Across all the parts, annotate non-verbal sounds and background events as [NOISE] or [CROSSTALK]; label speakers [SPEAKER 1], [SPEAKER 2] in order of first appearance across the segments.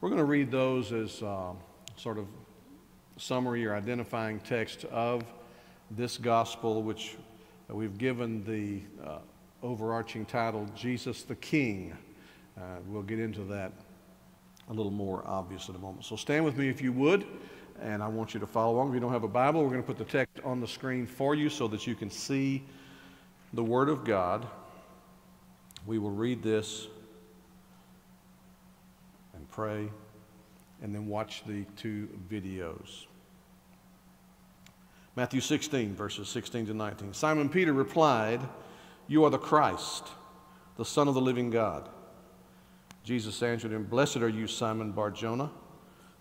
[SPEAKER 1] We're going to read those as uh, sort of summary or identifying text of this gospel, which we've given the uh, overarching title, Jesus the King. Uh, we'll get into that a little more obvious in a moment. So stand with me if you would, and I want you to follow along. If you don't have a Bible, we're going to put the text on the screen for you so that you can see the Word of God. We will read this pray, and then watch the two videos. Matthew 16, verses 16 to 19. Simon Peter replied, You are the Christ, the Son of the living God. Jesus answered him, Blessed are you, Simon Barjona,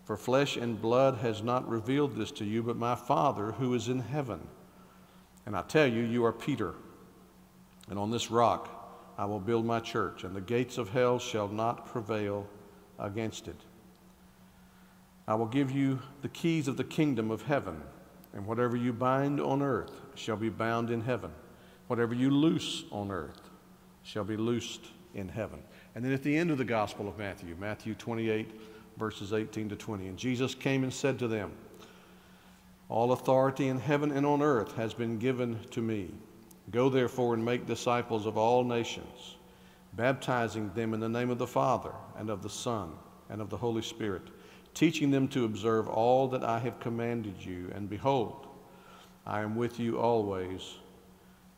[SPEAKER 1] for flesh and blood has not revealed this to you, but my Father who is in heaven. And I tell you, you are Peter, and on this rock I will build my church, and the gates of hell shall not prevail against it. I will give you the keys of the kingdom of heaven, and whatever you bind on earth shall be bound in heaven. Whatever you loose on earth shall be loosed in heaven. And then at the end of the Gospel of Matthew, Matthew 28, verses 18 to 20, and Jesus came and said to them, All authority in heaven and on earth has been given to me. Go therefore and make disciples of all nations, baptizing them in the name of the Father and of the Son and of the Holy Spirit, teaching them to observe all that I have commanded you. And behold, I am with you always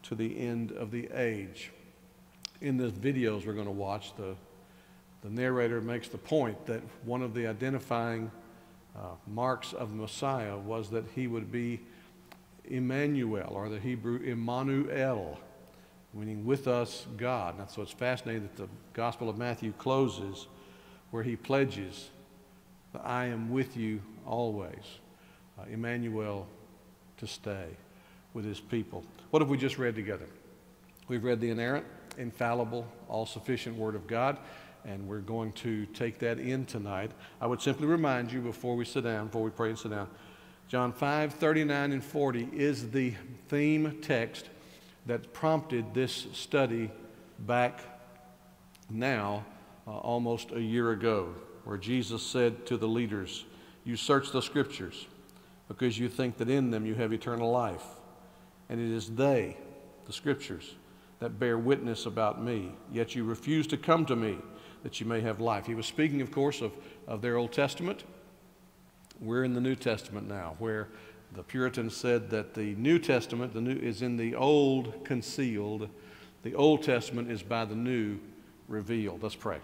[SPEAKER 1] to the end of the age in the videos we're going to watch, the, the narrator makes the point that one of the identifying uh, marks of Messiah was that he would be Emmanuel, or the Hebrew Emmanuel, meaning with us God. And so it's fascinating that the Gospel of Matthew closes where he pledges that I am with you always. Uh, Emmanuel to stay with his people. What have we just read together? We've read the inerrant, infallible, all sufficient Word of God, and we're going to take that in tonight. I would simply remind you before we sit down, before we pray and sit down, John 5 39 and 40 is the theme text that prompted this study back now, uh, almost a year ago, where Jesus said to the leaders, You search the scriptures because you think that in them you have eternal life. And it is they, the scriptures, that bear witness about me, yet you refuse to come to me that you may have life. He was speaking, of course, of, of their Old Testament. We're in the New Testament now, where the Puritans said that the New Testament the new, is in the Old concealed, the Old Testament is by the New revealed. Let's pray.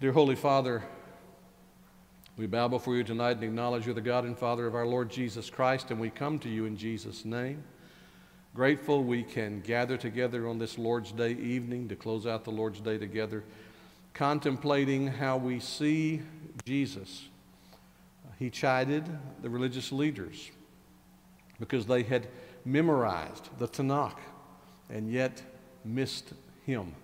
[SPEAKER 1] Dear Holy Father, we bow before you tonight and acknowledge you're the God and Father of our Lord Jesus Christ, and we come to you in Jesus' name. Grateful we can gather together on this Lord's Day evening to close out the Lord's Day together, contemplating how we see Jesus. He chided the religious leaders because they had memorized the Tanakh and yet missed him.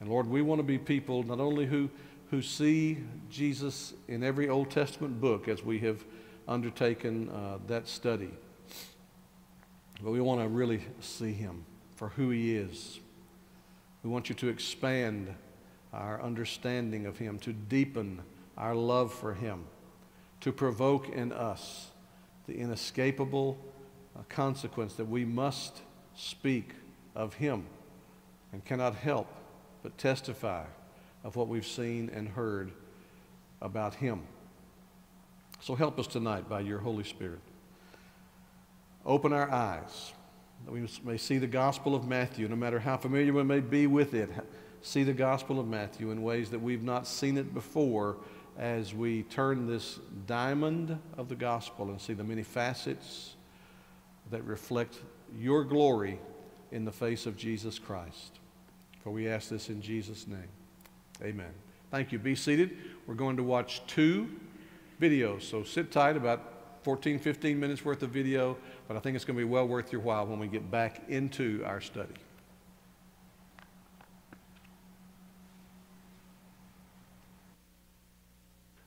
[SPEAKER 1] And Lord, we want to be people not only who, who see Jesus in every Old Testament book as we have undertaken uh, that study but we want to really see him for who he is. We want you to expand our understanding of him, to deepen our love for him, to provoke in us the inescapable uh, consequence that we must speak of him and cannot help but testify of what we've seen and heard about him. So help us tonight by your Holy Spirit. Open our eyes that we may see the Gospel of Matthew, no matter how familiar we may be with it, see the Gospel of Matthew in ways that we've not seen it before as we turn this diamond of the Gospel and see the many facets that reflect your glory in the face of Jesus Christ. For we ask this in Jesus' name. Amen. Thank you. Be seated. We're going to watch two videos, so sit tight about 14, 15 minutes worth of video, but I think it's going to be well worth your while when we get back into our study.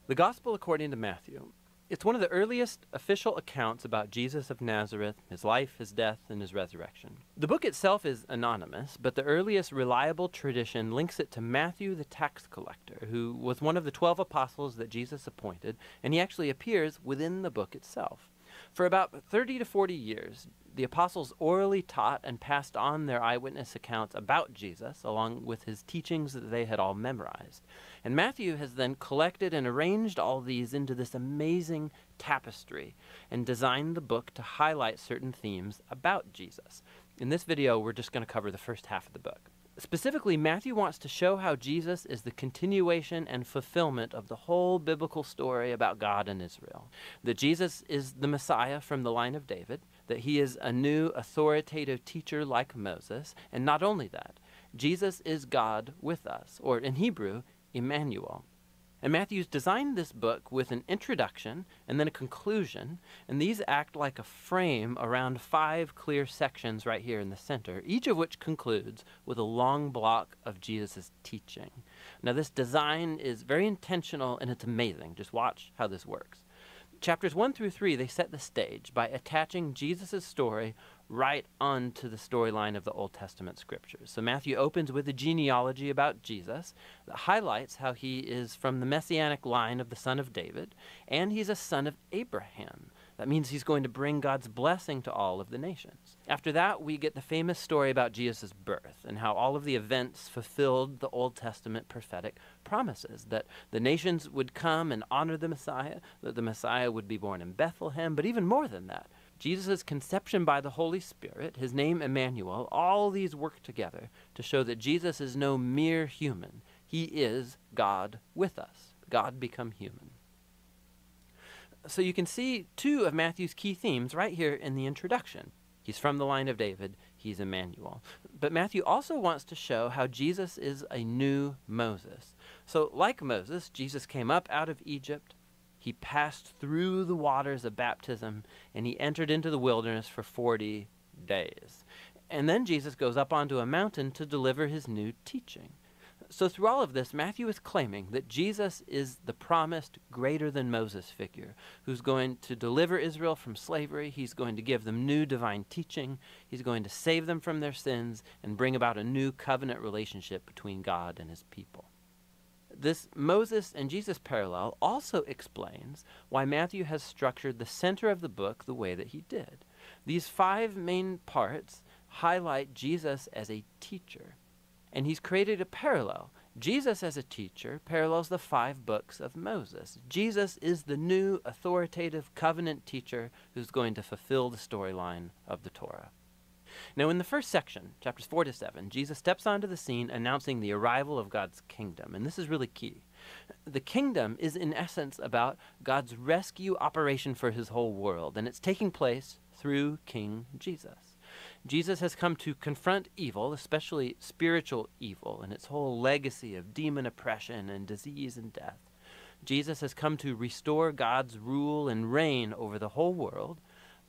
[SPEAKER 2] The Gospel according to Matthew. It's one of the earliest official accounts about Jesus of Nazareth, his life, his death, and his resurrection. The book itself is anonymous, but the earliest reliable tradition links it to Matthew the tax collector, who was one of the twelve apostles that Jesus appointed, and he actually appears within the book itself. For about 30 to 40 years, the apostles orally taught and passed on their eyewitness accounts about Jesus, along with his teachings that they had all memorized. And Matthew has then collected and arranged all these into this amazing tapestry and designed the book to highlight certain themes about Jesus. In this video, we're just going to cover the first half of the book. Specifically, Matthew wants to show how Jesus is the continuation and fulfillment of the whole biblical story about God and Israel. That Jesus is the Messiah from the line of David, that he is a new authoritative teacher like Moses, and not only that, Jesus is God with us, or in Hebrew, Emmanuel. And Matthew's designed this book with an introduction and then a conclusion, and these act like a frame around five clear sections right here in the center, each of which concludes with a long block of Jesus' teaching. Now, this design is very intentional and it's amazing. Just watch how this works. Chapters 1 through 3, they set the stage by attaching Jesus' story right onto the storyline of the Old Testament scriptures. So Matthew opens with a genealogy about Jesus that highlights how he is from the messianic line of the son of David, and he's a son of Abraham. That means he's going to bring God's blessing to all of the nations. After that, we get the famous story about Jesus' birth and how all of the events fulfilled the Old Testament prophetic promises that the nations would come and honor the Messiah, that the Messiah would be born in Bethlehem, but even more than that, Jesus' conception by the Holy Spirit, his name Emmanuel, all these work together to show that Jesus is no mere human. He is God with us, God become human. So you can see two of Matthew's key themes right here in the introduction. He's from the line of David, he's Emmanuel. But Matthew also wants to show how Jesus is a new Moses. So, like Moses, Jesus came up out of Egypt, he passed through the waters of baptism and he entered into the wilderness for 40 days. And then Jesus goes up onto a mountain to deliver his new teaching. So, through all of this, Matthew is claiming that Jesus is the promised greater than Moses figure who's going to deliver Israel from slavery. He's going to give them new divine teaching. He's going to save them from their sins and bring about a new covenant relationship between God and his people. This Moses and Jesus parallel also explains why Matthew has structured the center of the book the way that he did. These five main parts highlight Jesus as a teacher, and he's created a parallel. Jesus as a teacher parallels the five books of Moses. Jesus is the new authoritative covenant teacher who's going to fulfill the storyline of the Torah. Now, in the first section, chapters 4 to 7, Jesus steps onto the scene announcing the arrival of God's kingdom. And this is really key. The kingdom is, in essence, about God's rescue operation for his whole world, and it's taking place through King Jesus. Jesus has come to confront evil, especially spiritual evil, and its whole legacy of demon oppression and disease and death. Jesus has come to restore God's rule and reign over the whole world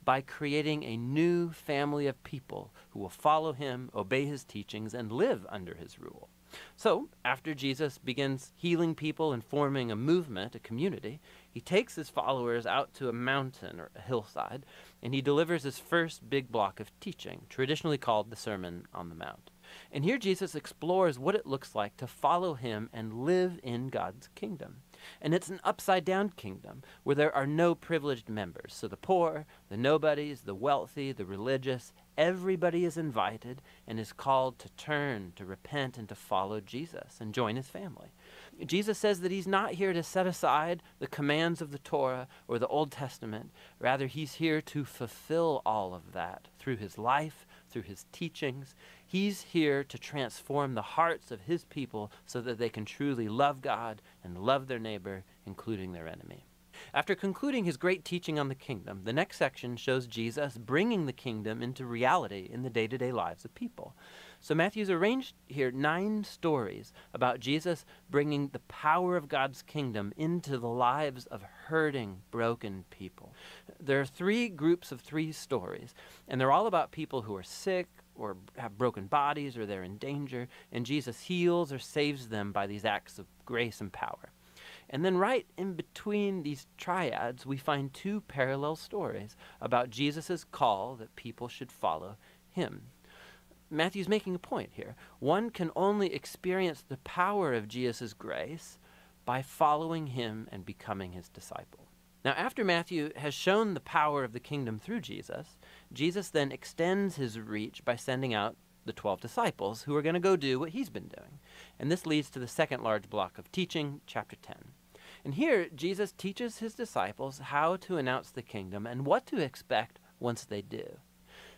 [SPEAKER 2] by creating a new family of people who will follow him, obey his teachings, and live under his rule. So, after Jesus begins healing people and forming a movement, a community, he takes his followers out to a mountain or a hillside, and he delivers his first big block of teaching, traditionally called the Sermon on the Mount. And here Jesus explores what it looks like to follow him and live in God's kingdom. And it's an upside down kingdom where there are no privileged members. So the poor, the nobodies, the wealthy, the religious, everybody is invited and is called to turn, to repent, and to follow Jesus and join his family. Jesus says that he's not here to set aside the commands of the Torah or the Old Testament. Rather, he's here to fulfill all of that through his life, through his teachings. He's here to transform the hearts of his people so that they can truly love God and love their neighbor, including their enemy. After concluding his great teaching on the kingdom, the next section shows Jesus bringing the kingdom into reality in the day to day lives of people. So Matthew's arranged here nine stories about Jesus bringing the power of God's kingdom into the lives of hurting, broken people. There are three groups of three stories, and they're all about people who are sick, or have broken bodies or they're in danger, and Jesus heals or saves them by these acts of grace and power. And then, right in between these triads, we find two parallel stories about Jesus' call that people should follow him. Matthew's making a point here. One can only experience the power of Jesus' grace by following him and becoming his disciple. Now, after Matthew has shown the power of the kingdom through Jesus, Jesus then extends his reach by sending out the 12 disciples who are going to go do what he's been doing. And this leads to the second large block of teaching, chapter 10. And here, Jesus teaches his disciples how to announce the kingdom and what to expect once they do.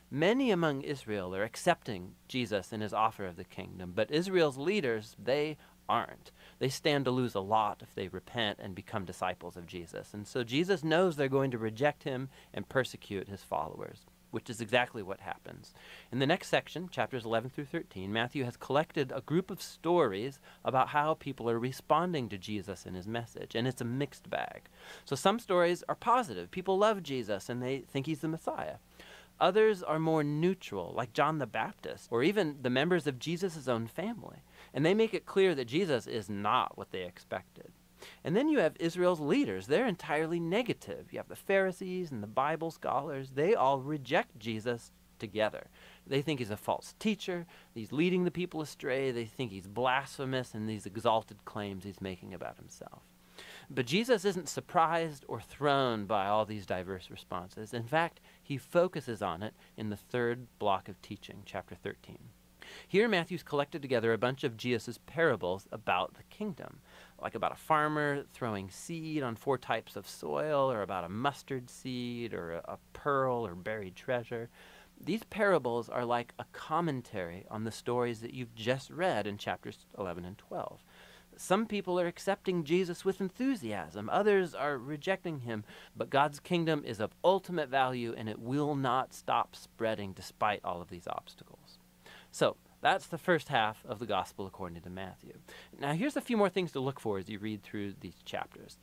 [SPEAKER 2] Many among Israel are accepting Jesus and his offer of the kingdom, but Israel's leaders, they aren't. They stand to lose a lot if they repent and become disciples of Jesus. And so Jesus knows they're going to reject him and persecute his followers, which is exactly what happens. In the next section, chapters 11 through 13, Matthew has collected a group of stories about how people are responding to Jesus and his message, and it's a mixed bag. So some stories are positive. People love Jesus and they think he's the Messiah. Others are more neutral, like John the Baptist, or even the members of Jesus' own family. And they make it clear that Jesus is not what they expected. And then you have Israel's leaders. They're entirely negative. You have the Pharisees and the Bible scholars. They all reject Jesus together. They think he's a false teacher. He's leading the people astray. They think he's blasphemous in these exalted claims he's making about himself. But Jesus isn't surprised or thrown by all these diverse responses. In fact, he focuses on it in the third block of teaching, chapter 13. Here, Matthew's collected together a bunch of Jesus' parables about the kingdom, like about a farmer throwing seed on four types of soil, or about a mustard seed, or a, a pearl, or buried treasure. These parables are like a commentary on the stories that you've just read in chapters 11 and 12. Some people are accepting Jesus with enthusiasm, others are rejecting him. But God's kingdom is of ultimate value and it will not stop spreading despite all of these obstacles. So, that's the first half of the gospel according to Matthew. Now, here's a few more things to look for as you read through these chapters.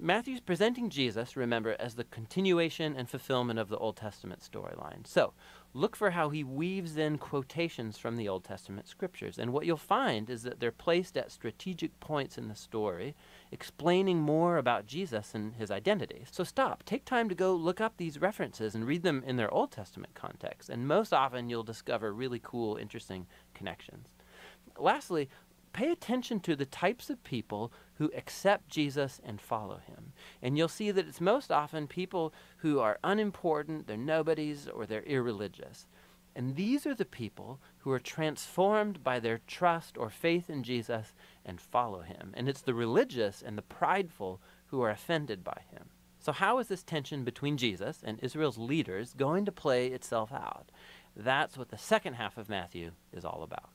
[SPEAKER 2] Matthew's presenting Jesus, remember, as the continuation and fulfillment of the Old Testament storyline. So, look for how he weaves in quotations from the Old Testament scriptures. And what you'll find is that they're placed at strategic points in the story, explaining more about Jesus and his identity. So stop, take time to go look up these references and read them in their Old Testament context. And most often you'll discover really cool, interesting connections. Lastly, pay attention to the types of people who accept Jesus and follow him. And you'll see that it's most often people who are unimportant, they're nobodies, or they're irreligious. And these are the people who are transformed by their trust or faith in Jesus and follow him. And it's the religious and the prideful who are offended by him. So, how is this tension between Jesus and Israel's leaders going to play itself out? That's what the second half of Matthew is all about.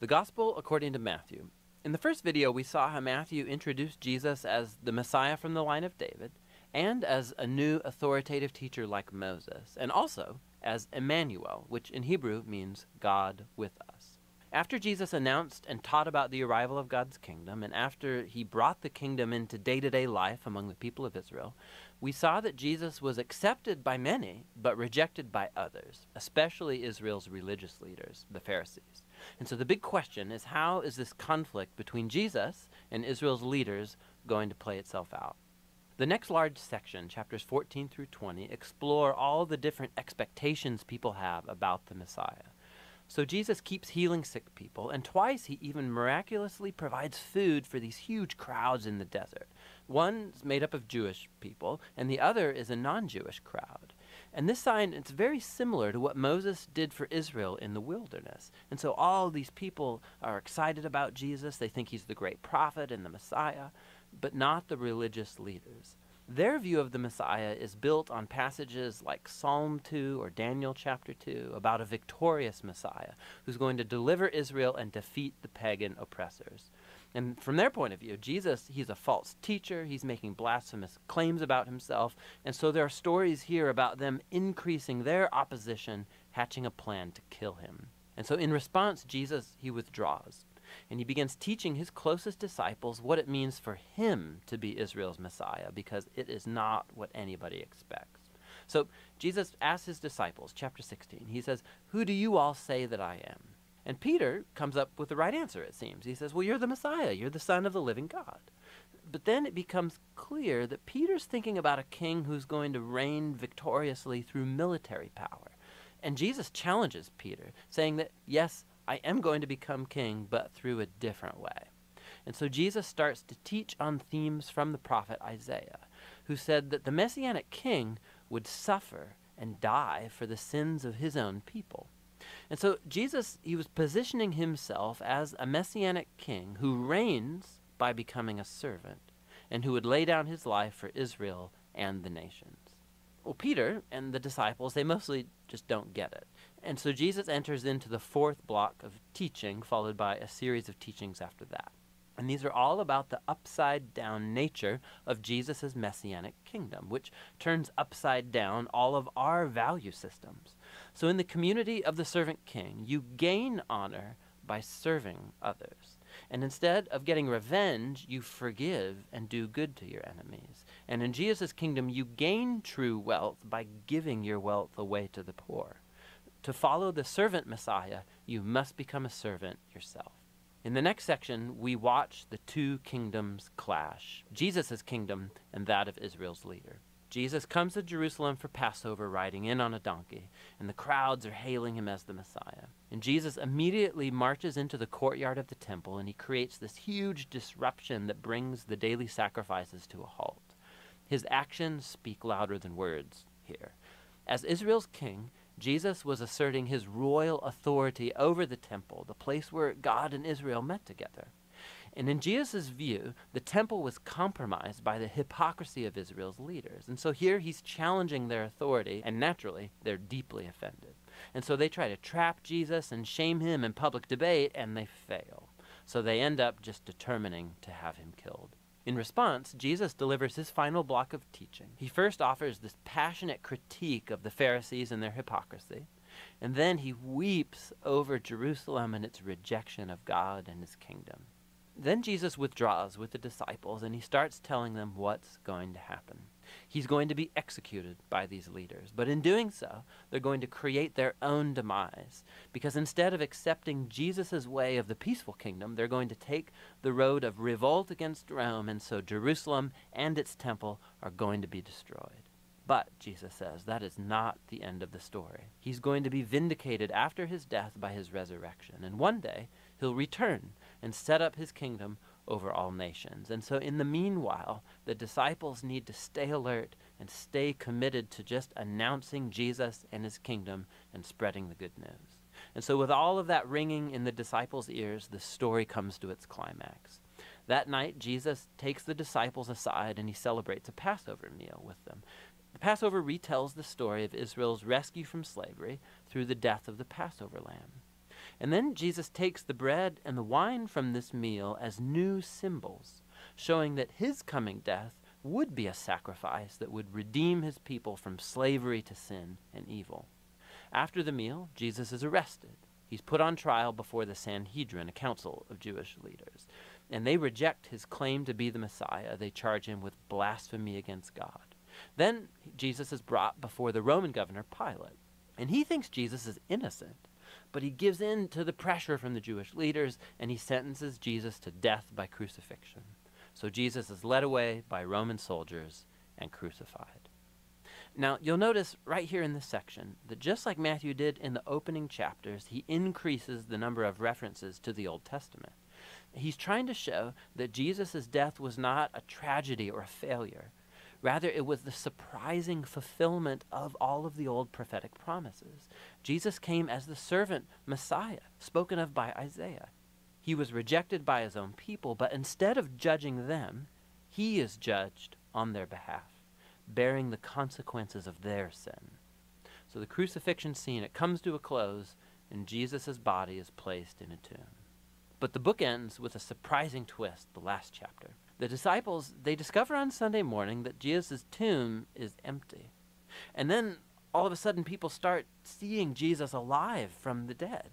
[SPEAKER 2] The Gospel according to Matthew. In the first video, we saw how Matthew introduced Jesus as the Messiah from the line of David, and as a new authoritative teacher like Moses, and also as Emmanuel, which in Hebrew means God with us. After Jesus announced and taught about the arrival of God's kingdom, and after he brought the kingdom into day to day life among the people of Israel, we saw that Jesus was accepted by many, but rejected by others, especially Israel's religious leaders, the Pharisees. And so the big question is how is this conflict between Jesus and Israel's leaders going to play itself out? The next large section, chapters 14 through 20, explore all the different expectations people have about the Messiah. So Jesus keeps healing sick people, and twice he even miraculously provides food for these huge crowds in the desert. One's made up of Jewish people, and the other is a non Jewish crowd. And this sign, it's very similar to what Moses did for Israel in the wilderness. And so all these people are excited about Jesus. They think he's the great prophet and the Messiah, but not the religious leaders. Their view of the Messiah is built on passages like Psalm 2 or Daniel chapter 2 about a victorious Messiah who's going to deliver Israel and defeat the pagan oppressors. And from their point of view, Jesus, he's a false teacher. He's making blasphemous claims about himself. And so there are stories here about them increasing their opposition, hatching a plan to kill him. And so in response, Jesus, he withdraws. And he begins teaching his closest disciples what it means for him to be Israel's Messiah, because it is not what anybody expects. So Jesus asks his disciples, chapter 16, he says, Who do you all say that I am? And Peter comes up with the right answer, it seems. He says, Well, you're the Messiah. You're the Son of the living God. But then it becomes clear that Peter's thinking about a king who's going to reign victoriously through military power. And Jesus challenges Peter, saying that, Yes, I am going to become king, but through a different way. And so Jesus starts to teach on themes from the prophet Isaiah, who said that the messianic king would suffer and die for the sins of his own people. And so Jesus, he was positioning himself as a messianic king who reigns by becoming a servant and who would lay down his life for Israel and the nations. Well, Peter and the disciples, they mostly just don't get it. And so Jesus enters into the fourth block of teaching, followed by a series of teachings after that. And these are all about the upside down nature of Jesus' messianic kingdom, which turns upside down all of our value systems. So, in the community of the servant king, you gain honor by serving others. And instead of getting revenge, you forgive and do good to your enemies. And in Jesus' kingdom, you gain true wealth by giving your wealth away to the poor. To follow the servant Messiah, you must become a servant yourself. In the next section, we watch the two kingdoms clash Jesus' kingdom and that of Israel's leader. Jesus comes to Jerusalem for Passover riding in on a donkey, and the crowds are hailing him as the Messiah. And Jesus immediately marches into the courtyard of the temple and he creates this huge disruption that brings the daily sacrifices to a halt. His actions speak louder than words here. As Israel's king, Jesus was asserting his royal authority over the temple, the place where God and Israel met together. And in Jesus' view, the temple was compromised by the hypocrisy of Israel's leaders. And so here he's challenging their authority, and naturally, they're deeply offended. And so they try to trap Jesus and shame him in public debate, and they fail. So they end up just determining to have him killed. In response, Jesus delivers his final block of teaching. He first offers this passionate critique of the Pharisees and their hypocrisy, and then he weeps over Jerusalem and its rejection of God and his kingdom. Then Jesus withdraws with the disciples and he starts telling them what's going to happen. He's going to be executed by these leaders, but in doing so, they're going to create their own demise. Because instead of accepting Jesus' way of the peaceful kingdom, they're going to take the road of revolt against Rome, and so Jerusalem and its temple are going to be destroyed. But, Jesus says, that is not the end of the story. He's going to be vindicated after his death by his resurrection, and one day he'll return and set up his kingdom over all nations. And so, in the meanwhile, the disciples need to stay alert and stay committed to just announcing Jesus and his kingdom and spreading the good news. And so, with all of that ringing in the disciples' ears, the story comes to its climax. That night, Jesus takes the disciples aside and he celebrates a Passover meal with them. The Passover retells the story of Israel's rescue from slavery through the death of the Passover lamb. And then Jesus takes the bread and the wine from this meal as new symbols, showing that his coming death would be a sacrifice that would redeem his people from slavery to sin and evil. After the meal, Jesus is arrested. He's put on trial before the Sanhedrin, a council of Jewish leaders. And they reject his claim to be the Messiah. They charge him with blasphemy against God. Then Jesus is brought before the Roman governor Pilate. And he thinks Jesus is innocent but he gives in to the pressure from the Jewish leaders and he sentences Jesus to death by crucifixion. So Jesus is led away by Roman soldiers and crucified. Now, you'll notice right here in this section that just like Matthew did in the opening chapters, he increases the number of references to the Old Testament. He's trying to show that Jesus' death was not a tragedy or a failure, Rather, it was the surprising fulfillment of all of the old prophetic promises. Jesus came as the servant Messiah, spoken of by Isaiah. He was rejected by his own people, but instead of judging them, he is judged on their behalf, bearing the consequences of their sin. So the crucifixion scene, it comes to a close, and Jesus' body is placed in a tomb. But the book ends with a surprising twist, the last chapter the disciples they discover on Sunday morning that Jesus' tomb is empty. And then all of a sudden people start seeing Jesus alive from the dead.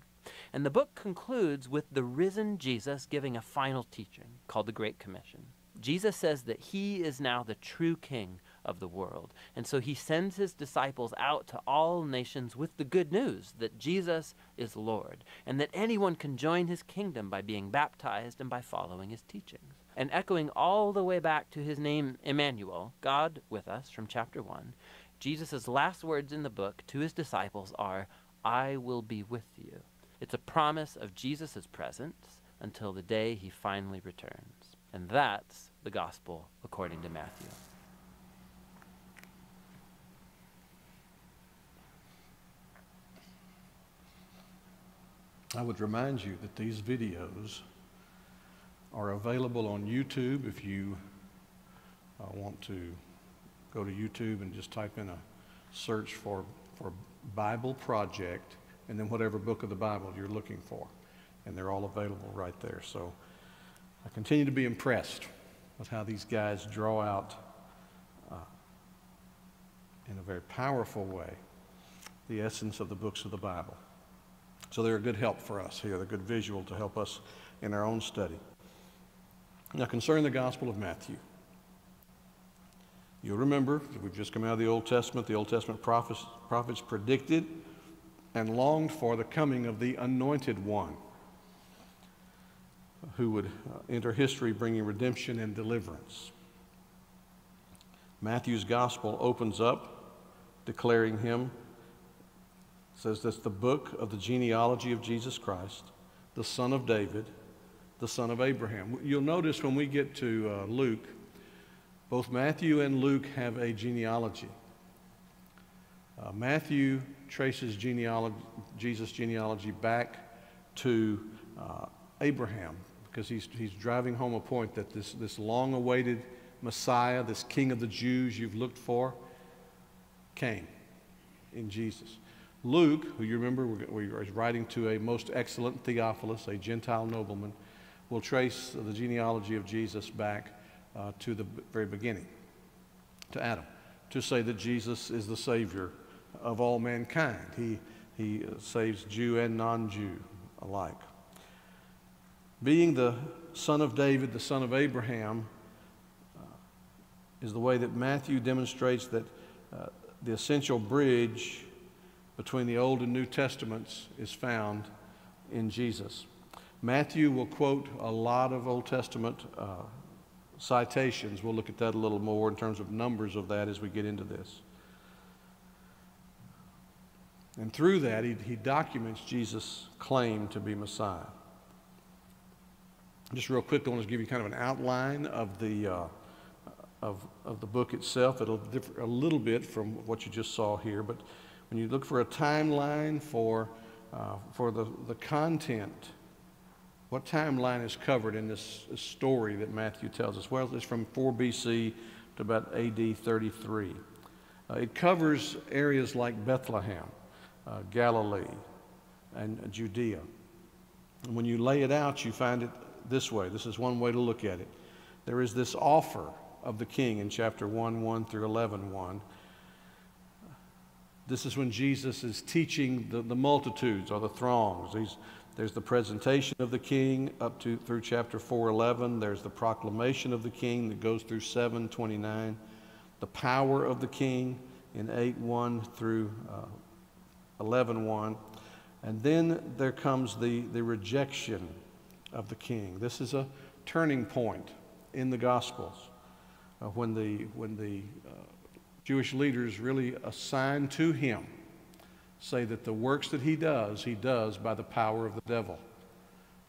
[SPEAKER 2] And the book concludes with the risen Jesus giving a final teaching called the Great Commission. Jesus says that he is now the true king of the world. And so he sends his disciples out to all nations with the good news that Jesus is Lord and that anyone can join his kingdom by being baptized and by following his teachings. And echoing all the way back to his name Emmanuel, God with us from chapter 1, Jesus' last words in the book to his disciples are, I will be with you. It's a promise of Jesus' presence until the day he finally returns. And that's the gospel according to Matthew.
[SPEAKER 1] I would remind you that these videos are available on YouTube if you uh, want to go to YouTube and just type in a search for, for Bible Project and then whatever book of the Bible you're looking for. And they're all available right there. So I continue to be impressed with how these guys draw out uh, in a very powerful way the essence of the books of the Bible. So they're a good help for us here. They're a good visual to help us in our own study. Now, concerning the Gospel of Matthew, you'll remember we've just come out of the Old Testament. The Old Testament prophets, prophets predicted and longed for the coming of the anointed one who would uh, enter history bringing redemption and deliverance. Matthew's gospel opens up declaring him says that's the book of the genealogy of Jesus Christ, the son of David, the son of Abraham. You'll notice when we get to uh, Luke, both Matthew and Luke have a genealogy. Uh, Matthew traces Jesus' genealogy back to uh, Abraham because he's, he's driving home a point that this, this long awaited Messiah, this King of the Jews you've looked for, came in Jesus. Luke, who you remember was writing to a most excellent Theophilus, a Gentile nobleman, will trace the genealogy of Jesus back uh, to the very beginning, to Adam, to say that Jesus is the Savior of all mankind. He, he uh, saves Jew and non Jew alike. Being the son of David, the son of Abraham, uh, is the way that Matthew demonstrates that uh, the essential bridge between the Old and New Testaments is found in Jesus. Matthew will quote a lot of Old Testament uh, citations. We'll look at that a little more in terms of numbers of that as we get into this. And through that, he, he documents Jesus' claim to be Messiah. Just real quick, I want to give you kind of an outline of the, uh, of, of the book itself. It'll differ a little bit from what you just saw here, but when you look for a timeline for, uh, for the, the content, what timeline is covered in this, story that Matthew tells us? Well, it's from 4 BC to about AD 33. Uh, it covers areas like Bethlehem, uh, Galilee, and Judea. And when you lay it out, you find it this way. This is one way to look at it. There is this offer of the king in chapter 1 1 through 11 1 this is when Jesus is teaching the, the multitudes or the throngs. He's, there's the presentation of the king up to through chapter 411. There's the proclamation of the king that goes through 729. The power of the king in 8.1 through uh, 11.1. And then there comes the, the rejection of the king. This is a turning point in the Gospels uh, when the, when the uh, Jewish leaders really assign to him say that the works that he does, he does by the power of the devil.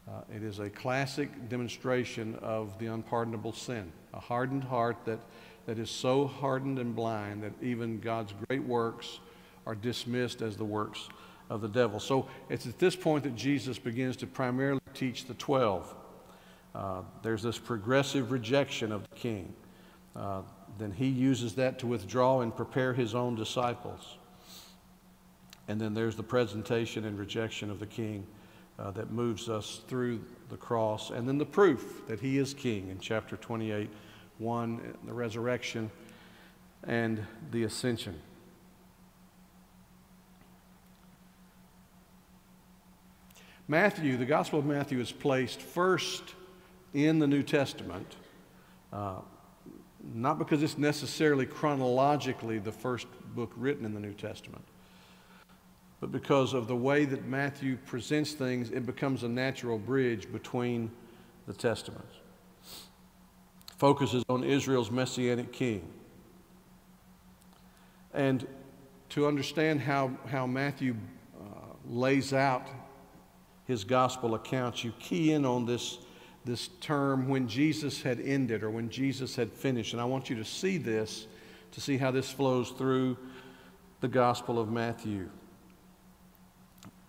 [SPEAKER 1] Uh, it is a classic demonstration of the unpardonable sin, a hardened heart that, that is so hardened and blind that even God's great works are dismissed as the works of the devil. So it's at this point that Jesus begins to primarily teach the 12. Uh, there's this progressive rejection of the king. Uh, then he uses that to withdraw and prepare his own disciples. And then there's the presentation and rejection of the king uh, that moves us through the cross. And then the proof that he is king in chapter 28 1, the resurrection and the ascension. Matthew, the Gospel of Matthew, is placed first in the New Testament. Uh, not because it's necessarily chronologically the first book written in the New Testament, but because of the way that Matthew presents things, it becomes a natural bridge between the Testaments. Focuses on Israel's messianic king. And to understand how, how Matthew uh, lays out his gospel accounts, you key in on this, this term when Jesus had ended or when Jesus had finished. And I want you to see this to see how this flows through the Gospel of Matthew.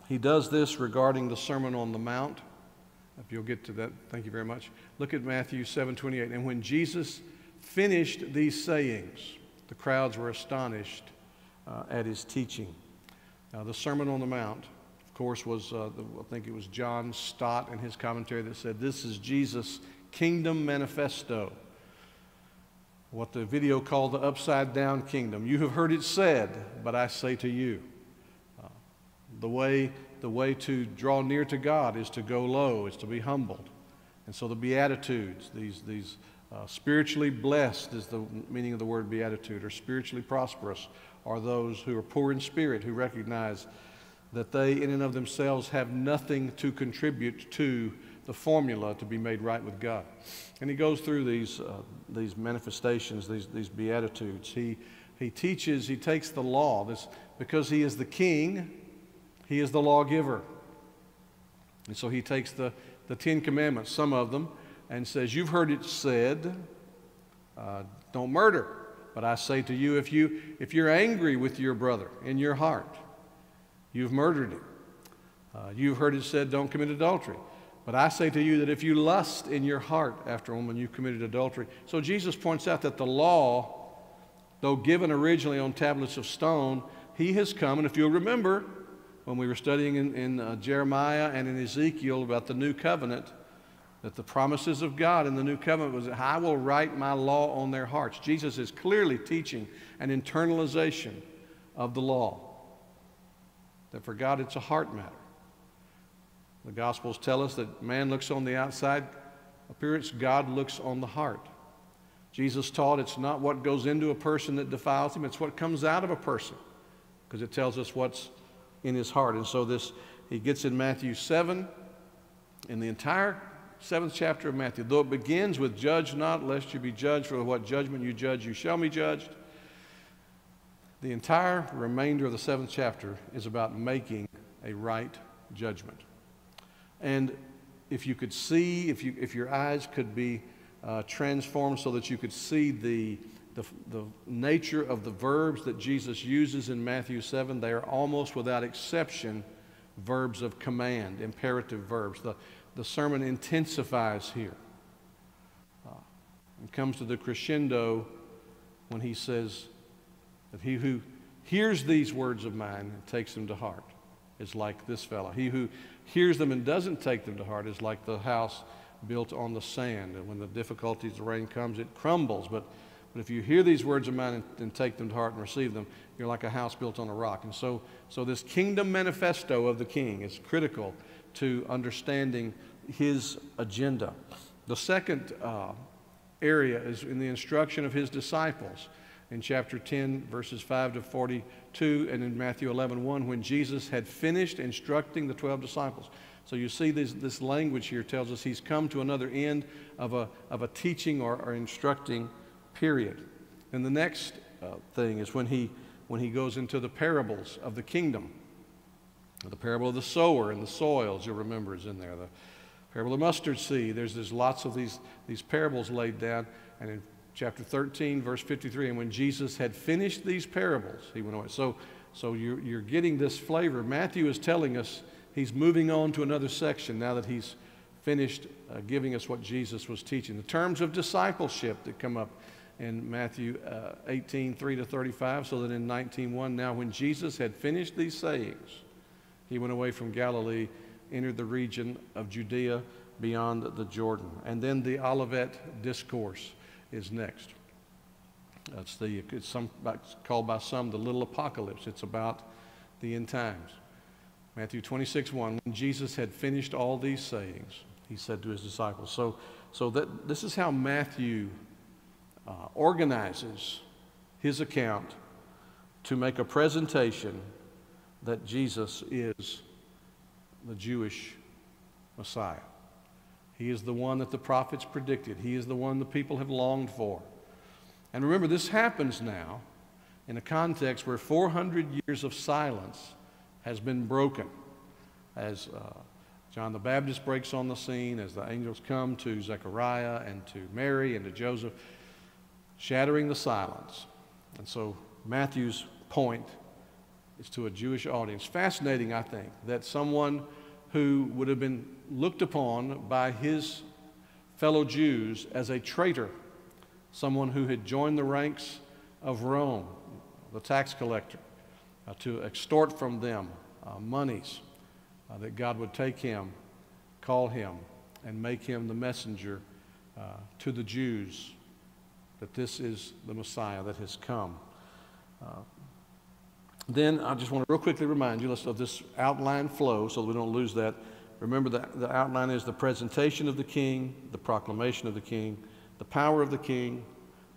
[SPEAKER 1] He does this regarding the Sermon on the Mount. If you'll get to that, thank you very much. Look at Matthew 7 28. And when Jesus finished these sayings, the crowds were astonished uh, at his teaching. Now, the Sermon on the Mount, of course, was, uh, the, I think it was John Stott in his commentary that said, This is Jesus' kingdom manifesto. What the video called the upside down kingdom. You have heard it said, but I say to you. The, way, the way to draw near to God is to go low, is to be humbled. And so the Beatitudes, these, these uh, spiritually blessed is the meaning of the word beatitude, or spiritually prosperous, are those who are poor in spirit, who recognize that they, in and of themselves, have nothing to contribute to the formula to be made right with God. And he goes through these, uh, these manifestations, these, these beatitudes. He, he teaches, he takes the law, this, because he is the king, he is the lawgiver. And so he takes the, the Ten Commandments, some of them, and says, You've heard it said, uh, don't murder. But I say to you, if, you, if you're angry with your brother in your heart, you've murdered him. Uh, you've heard it said, don't commit adultery. But I say to you that if you lust in your heart after a woman, you've committed adultery. So Jesus points out that the law, though given originally on tablets of stone, he has come. And if you'll remember, when we were studying in, in uh, Jeremiah and in Ezekiel about the new covenant, that the promises of God in the new covenant was I will write my law on their hearts. Jesus is clearly teaching an internalization of the law. That for God it's a heart matter. The Gospels tell us that man looks on the outside appearance, God looks on the heart. Jesus taught it's not what goes into a person that defiles him, it's what comes out of a person, because it tells us what's in his heart. And so this he gets in Matthew 7, in the entire seventh chapter of Matthew. Though it begins with, Judge not, lest you be judged, for what judgment you judge, you shall be judged. The entire remainder of the seventh chapter is about making a right judgment. And if you could see, if, you, if your eyes could be uh, transformed so that you could see the, the, the nature of the verbs that Jesus uses in Matthew 7, they are almost without exception verbs of command, imperative verbs. The, the sermon intensifies here. Uh, it comes to the crescendo when he says that he who hears these words of mine and takes them to heart is like this fellow. He who hears them and doesn't take them to heart is like the house built on the sand. And when the difficulties, the rain comes, it crumbles. But, but if you hear these words of mine and, and take them to heart and receive them, you're like a house built on a rock. And so, so this kingdom manifesto of the king is critical to understanding his agenda. The second uh, area is in the instruction of his disciples in chapter 10, verses 5 to 42, and in Matthew 11, 1, when Jesus had finished instructing the 12 disciples. So you see this, this language here tells us he's come to another end of a, of a teaching or, or instructing period. And the next uh, thing is when he, when he goes into the parables of the kingdom. The parable of the sower and the soils, you'll remember, is in there. The parable of the mustard seed. There's, there's lots of these, these parables laid down. And in chapter 13, verse 53, and when Jesus had finished these parables, he went away. So, so you're, you're getting this flavor. Matthew is telling us he's moving on to another section now that he's finished uh, giving us what Jesus was teaching. The terms of discipleship that come up in Matthew uh, 18, 3 to 35, so that in 19.1, now when Jesus had finished these sayings, he went away from Galilee, entered the region of Judea beyond the Jordan. And then the Olivet Discourse is next. That's the, it's, some, it's called by some the little apocalypse. It's about the end times. Matthew 26, 1. When Jesus had finished all these sayings, he said to his disciples. So, so that, this is how Matthew uh, organizes his account to make a presentation that Jesus is the Jewish Messiah. He is the one that the prophets predicted. He is the one the people have longed for. And remember, this happens now in a context where 400 years of silence has been broken. As uh, John the Baptist breaks on the scene, as the angels come to Zechariah and to Mary and to Joseph, shattering the silence. And so Matthew's point is to a Jewish audience. Fascinating, I think, that someone who would have been looked upon by his fellow Jews as a traitor, someone who had joined the ranks of Rome, the tax collector, uh, to extort from them uh, monies, uh, that God would take him, call him, and make him the messenger uh, to the Jews that this is the Messiah that has come. Uh, then I just want to real quickly remind you of this outline flow so that we don't lose that. Remember, the, the outline is the presentation of the king, the proclamation of the king, the power of the king,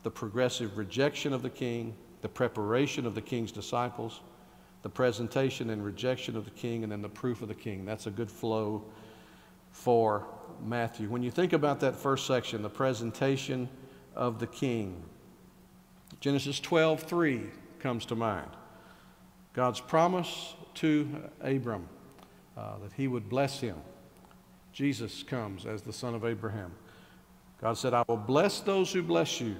[SPEAKER 1] the progressive rejection of the king, the preparation of the king's disciples, the presentation and rejection of the king, and then the proof of the king. That's a good flow for Matthew. When you think about that first section, the presentation of the king, Genesis 12 3 comes to mind. God's promise to Abram uh, that he would bless him. Jesus comes as the son of Abraham. God said, I will bless those who bless you,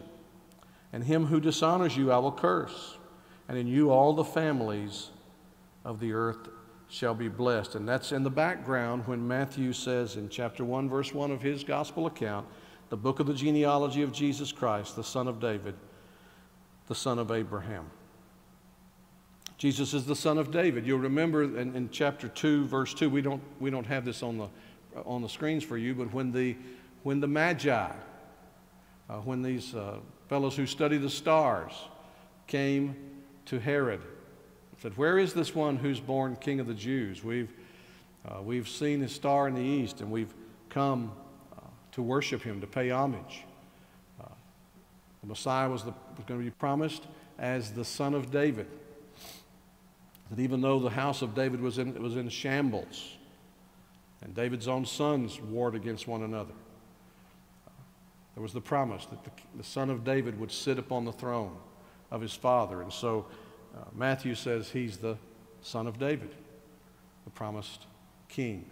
[SPEAKER 1] and him who dishonors you I will curse. And in you all the families of the earth shall be blessed. And that's in the background when Matthew says in chapter 1, verse 1 of his gospel account, the book of the genealogy of Jesus Christ, the son of David, the son of Abraham. Jesus is the son of David. You'll remember in, in, chapter 2, verse 2, we don't, we don't have this on the, on the screens for you, but when the, when the Magi, uh, when these uh, fellows who study the stars came to Herod, said, Where is this one who's born king of the Jews? We've, uh, we've seen his star in the east, and we've come to worship him, to pay homage. Uh, the Messiah was, the, was going to be promised as the son of David that even though the house of David was in, was in shambles, and David's own sons warred against one another, there was the promise that the, the son of David would sit upon the throne of his father. And so uh, Matthew says he's the son of David, the promised king.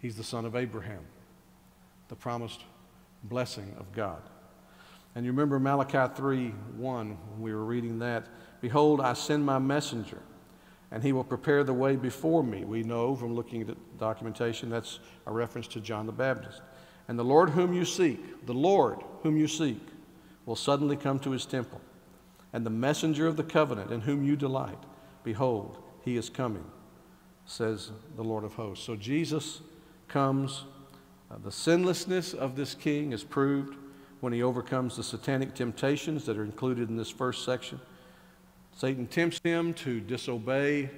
[SPEAKER 1] He's the son of Abraham, the promised blessing of God. And you remember Malachi 3 1, when we were reading that. Behold, I send my messenger and he will prepare the way before me. We know from looking at the documentation that's a reference to John the Baptist. And the Lord whom you seek, the Lord whom you seek, will suddenly come to his temple. And the messenger of the covenant in whom you delight, behold, he is coming, says the Lord of hosts. So Jesus comes. Uh, the sinlessness of this king is proved when he overcomes the satanic temptations that are included in this first section. Satan tempts him to disobey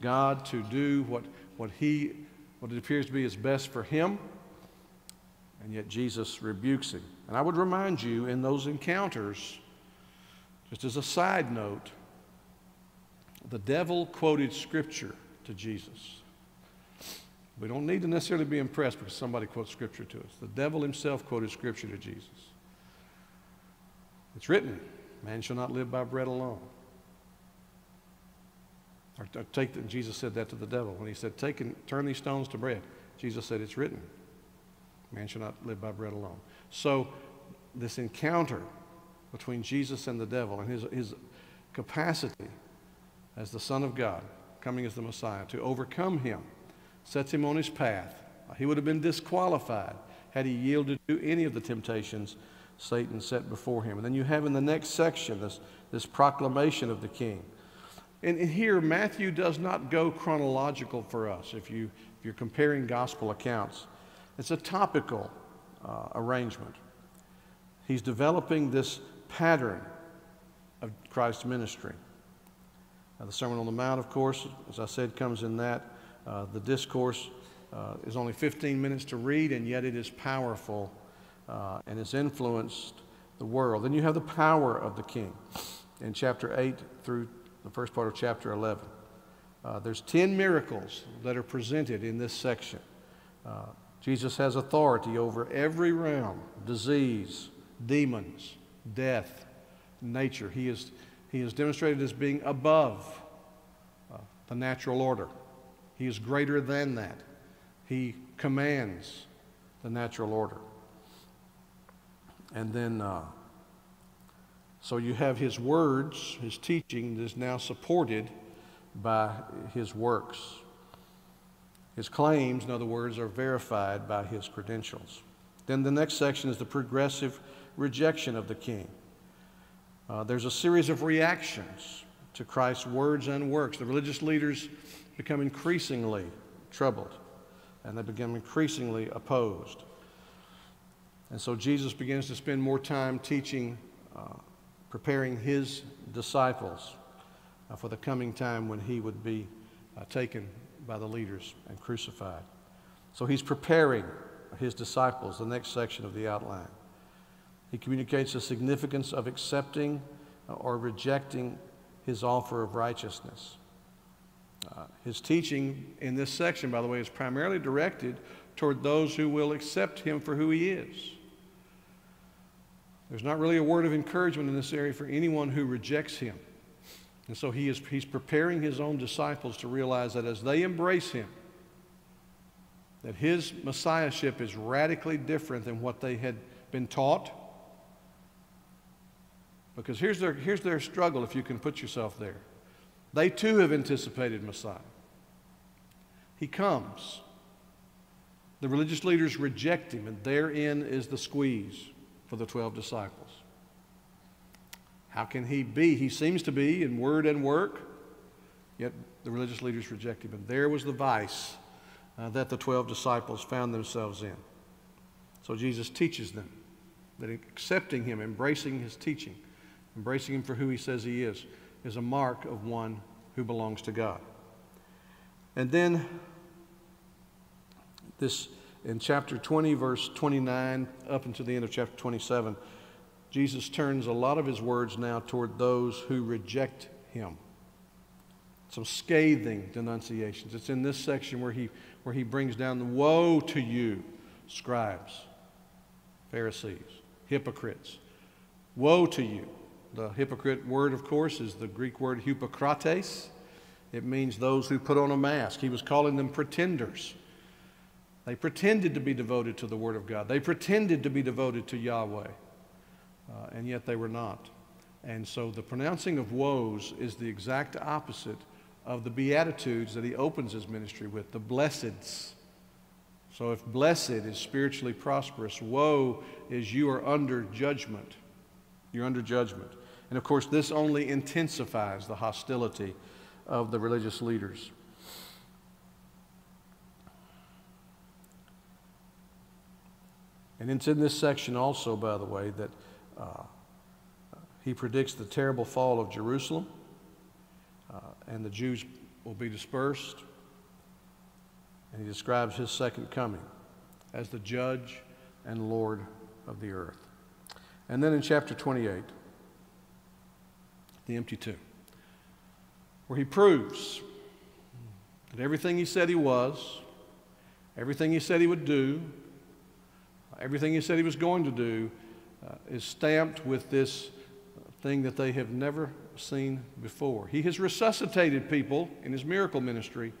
[SPEAKER 1] God, to do what, what, he, what it appears to be is best for him, and yet Jesus rebukes him. And I would remind you in those encounters, just as a side note, the devil quoted scripture to Jesus. We don't need to necessarily be impressed because somebody quotes scripture to us. The devil himself quoted scripture to Jesus. It's written, man shall not live by bread alone. Or, take the, Jesus said that to the devil when he said, Take and turn these stones to bread. Jesus said, It's written. Man shall not live by bread alone. So, this encounter between Jesus and the devil and his, his capacity as the Son of God, coming as the Messiah, to overcome him, sets him on his path. He would have been disqualified had he yielded to any of the temptations Satan set before him. And then you have in the next section this, this proclamation of the king. And, here, Matthew does not go chronological for us if, you, if you're comparing gospel accounts. It's a topical uh, arrangement. He's developing this pattern of Christ's ministry. Uh, the Sermon on the Mount, of course, as I said, comes in that. Uh, the discourse uh, is only 15 minutes to read, and yet it is powerful uh, and is influenced the world. Then you have the power of the king in chapter 8 through the first part of chapter 11. Uh, there's 10 miracles that are presented in this section. Uh, Jesus has authority over every realm disease, demons, death, nature. He is, he is demonstrated as being above uh, the natural order. He is greater than that. He commands the natural order. And then, uh, so you have his words, his teaching is now supported by his works. His claims, in other words, are verified by his credentials. Then the next section is the progressive rejection of the king. Uh, there's a series of reactions to Christ's words and works. The religious leaders become increasingly troubled and they become increasingly opposed. And so Jesus begins to spend more time teaching, uh, preparing his disciples uh, for the coming time when he would be uh, taken by the leaders and crucified. So he's preparing his disciples, the next section of the outline. He communicates the significance of accepting uh, or rejecting his offer of righteousness. Uh, his teaching in this section, by the way, is primarily directed toward those who will accept him for who he is. There's not really a word of encouragement in this area for anyone who rejects him. And so he is, he's preparing his own disciples to realize that as they embrace him, that his messiahship is radically different than what they had been taught because here's their, here's their struggle if you can put yourself there. They too have anticipated Messiah. He comes. The religious leaders reject him, and therein is the squeeze for the 12 disciples. How can he be? He seems to be in word and work, yet the religious leaders reject him. And there was the vice uh, that the 12 disciples found themselves in. So Jesus teaches them that accepting him, embracing his teaching, Embracing him for who he says he is is a mark of one who belongs to God. And then this in chapter 20 verse 29 up until the end of chapter 27 Jesus turns a lot of his words now toward those who reject him. Some scathing denunciations. It's in this section where he, where he brings down the woe to you, scribes, Pharisees, hypocrites. Woe to you, the hypocrite word, of course, is the Greek word hypokrates. It means those who put on a mask. He was calling them pretenders. They pretended to be devoted to the Word of God. They pretended to be devoted to Yahweh, uh, and yet they were not. And so the pronouncing of woes is the exact opposite of the Beatitudes that he opens his ministry with, the blesseds. So if blessed is spiritually prosperous, woe is you are under judgment. You're under judgment. And of course, this only intensifies the hostility of the religious leaders. And it's in this section also, by the way, that uh, he predicts the terrible fall of Jerusalem, uh, and the Jews will be dispersed. And he describes his second coming as the judge and Lord of the earth. And then in chapter 28, the empty tomb, where he proves that everything he said he was, everything he said he would do, everything he said he was going to do, uh, is stamped with this thing that they have never seen before. He has resuscitated people in his miracle ministry,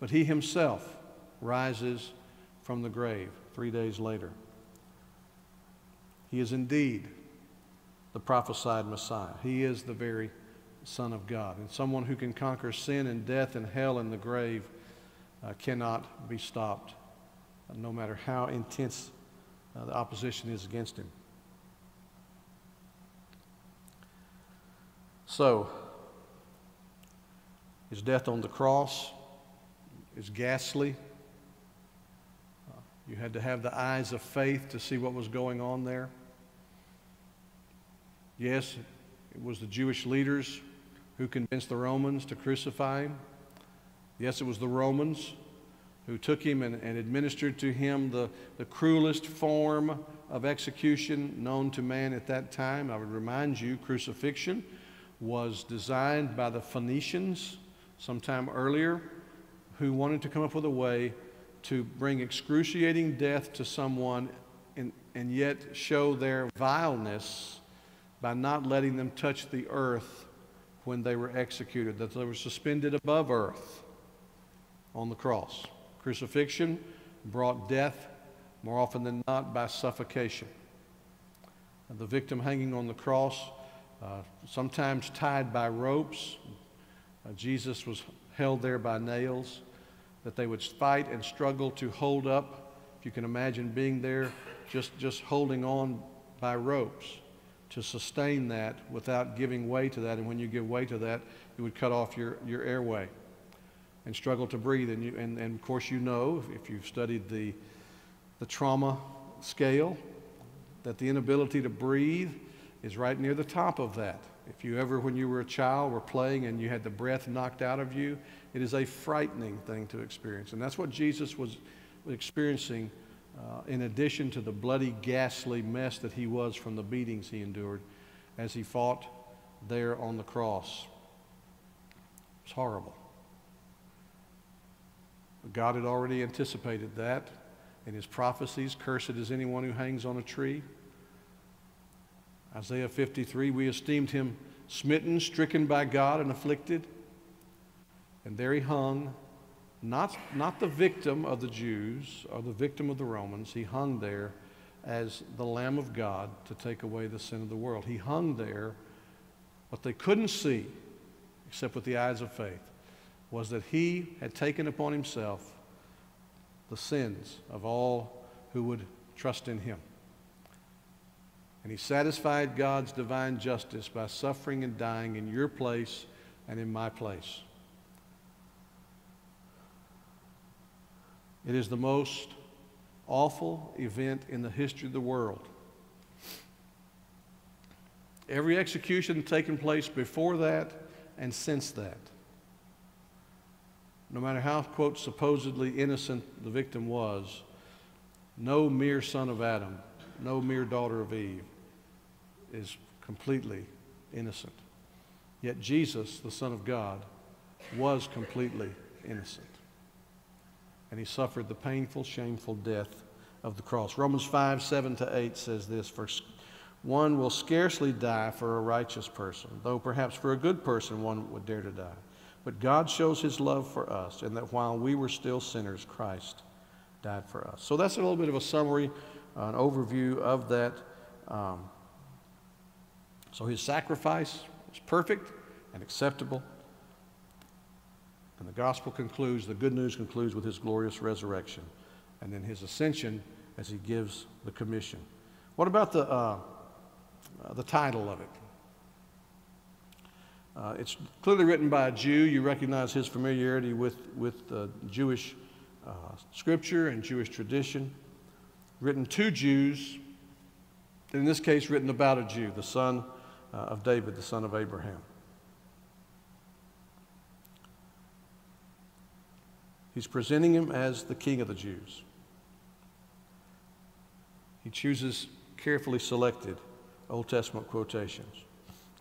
[SPEAKER 1] but he himself rises from the grave three days later. He is indeed the prophesied Messiah. He is the very Son of God. And someone who can conquer sin and death and hell and the grave uh, cannot be stopped, uh, no matter how intense uh, the opposition is against him. So, his death on the cross is ghastly. Uh, you had to have the eyes of faith to see what was going on there. Yes, it was the Jewish leaders who convinced the Romans to crucify him. Yes, it was the Romans who took him and, and administered to him the, the cruelest form of execution known to man at that time. I would remind you, crucifixion was designed by the Phoenicians sometime earlier who wanted to come up with a way to bring excruciating death to someone and, and yet show their vileness by not letting them touch the earth when they were executed, that they were suspended above earth on the cross. Crucifixion brought death more often than not by suffocation. And the victim hanging on the cross, uh, sometimes tied by ropes, uh, Jesus was held there by nails, that they would fight and struggle to hold up. If you can imagine being there, just, just holding on by ropes to sustain that without giving way to that. And when you give way to that, it would cut off your, your airway and struggle to breathe. And, you, and, and of course, you know, if you've studied the, the trauma scale, that the inability to breathe is right near the top of that. If you ever, when you were a child, were playing and you had the breath knocked out of you, it is a frightening thing to experience. And that's what Jesus was experiencing uh, in addition to the bloody, ghastly mess that he was from the beatings he endured as he fought there on the cross. It's horrible. God had already anticipated that in his prophecies. Cursed is anyone who hangs on a tree. Isaiah 53 We esteemed him smitten, stricken by God, and afflicted. And there he hung, not, not the victim of the Jews or the victim of the Romans. He hung there as the Lamb of God to take away the sin of the world. He hung there. What they couldn't see, except with the eyes of faith, was that he had taken upon himself the sins of all who would trust in him. And he satisfied God's divine justice by suffering and dying in your place and in my place. It is the most awful event in the history of the world. Every execution taken place before that and since that, no matter how, quote, supposedly innocent the victim was, no mere son of Adam, no mere daughter of Eve is completely innocent. Yet Jesus, the Son of God, was completely innocent and he suffered the painful, shameful death of the cross. Romans 5 7 to 8 says this For one will scarcely die for a righteous person, though perhaps for a good person one would dare to die. But God shows his love for us, and that while we were still sinners, Christ died for us. So that's a little bit of a summary, uh, an overview of that. Um, so his sacrifice was perfect and acceptable and the gospel concludes, the good news concludes with his glorious resurrection and then his ascension as he gives the commission. What about the, uh, uh, the title of it? Uh, it's clearly written by a Jew. You recognize his familiarity with, with Jewish uh, scripture and Jewish tradition. Written to Jews, in this case, written about a Jew, the son uh, of David, the son of Abraham. He's presenting him as the king of the Jews. He chooses carefully selected Old Testament quotations,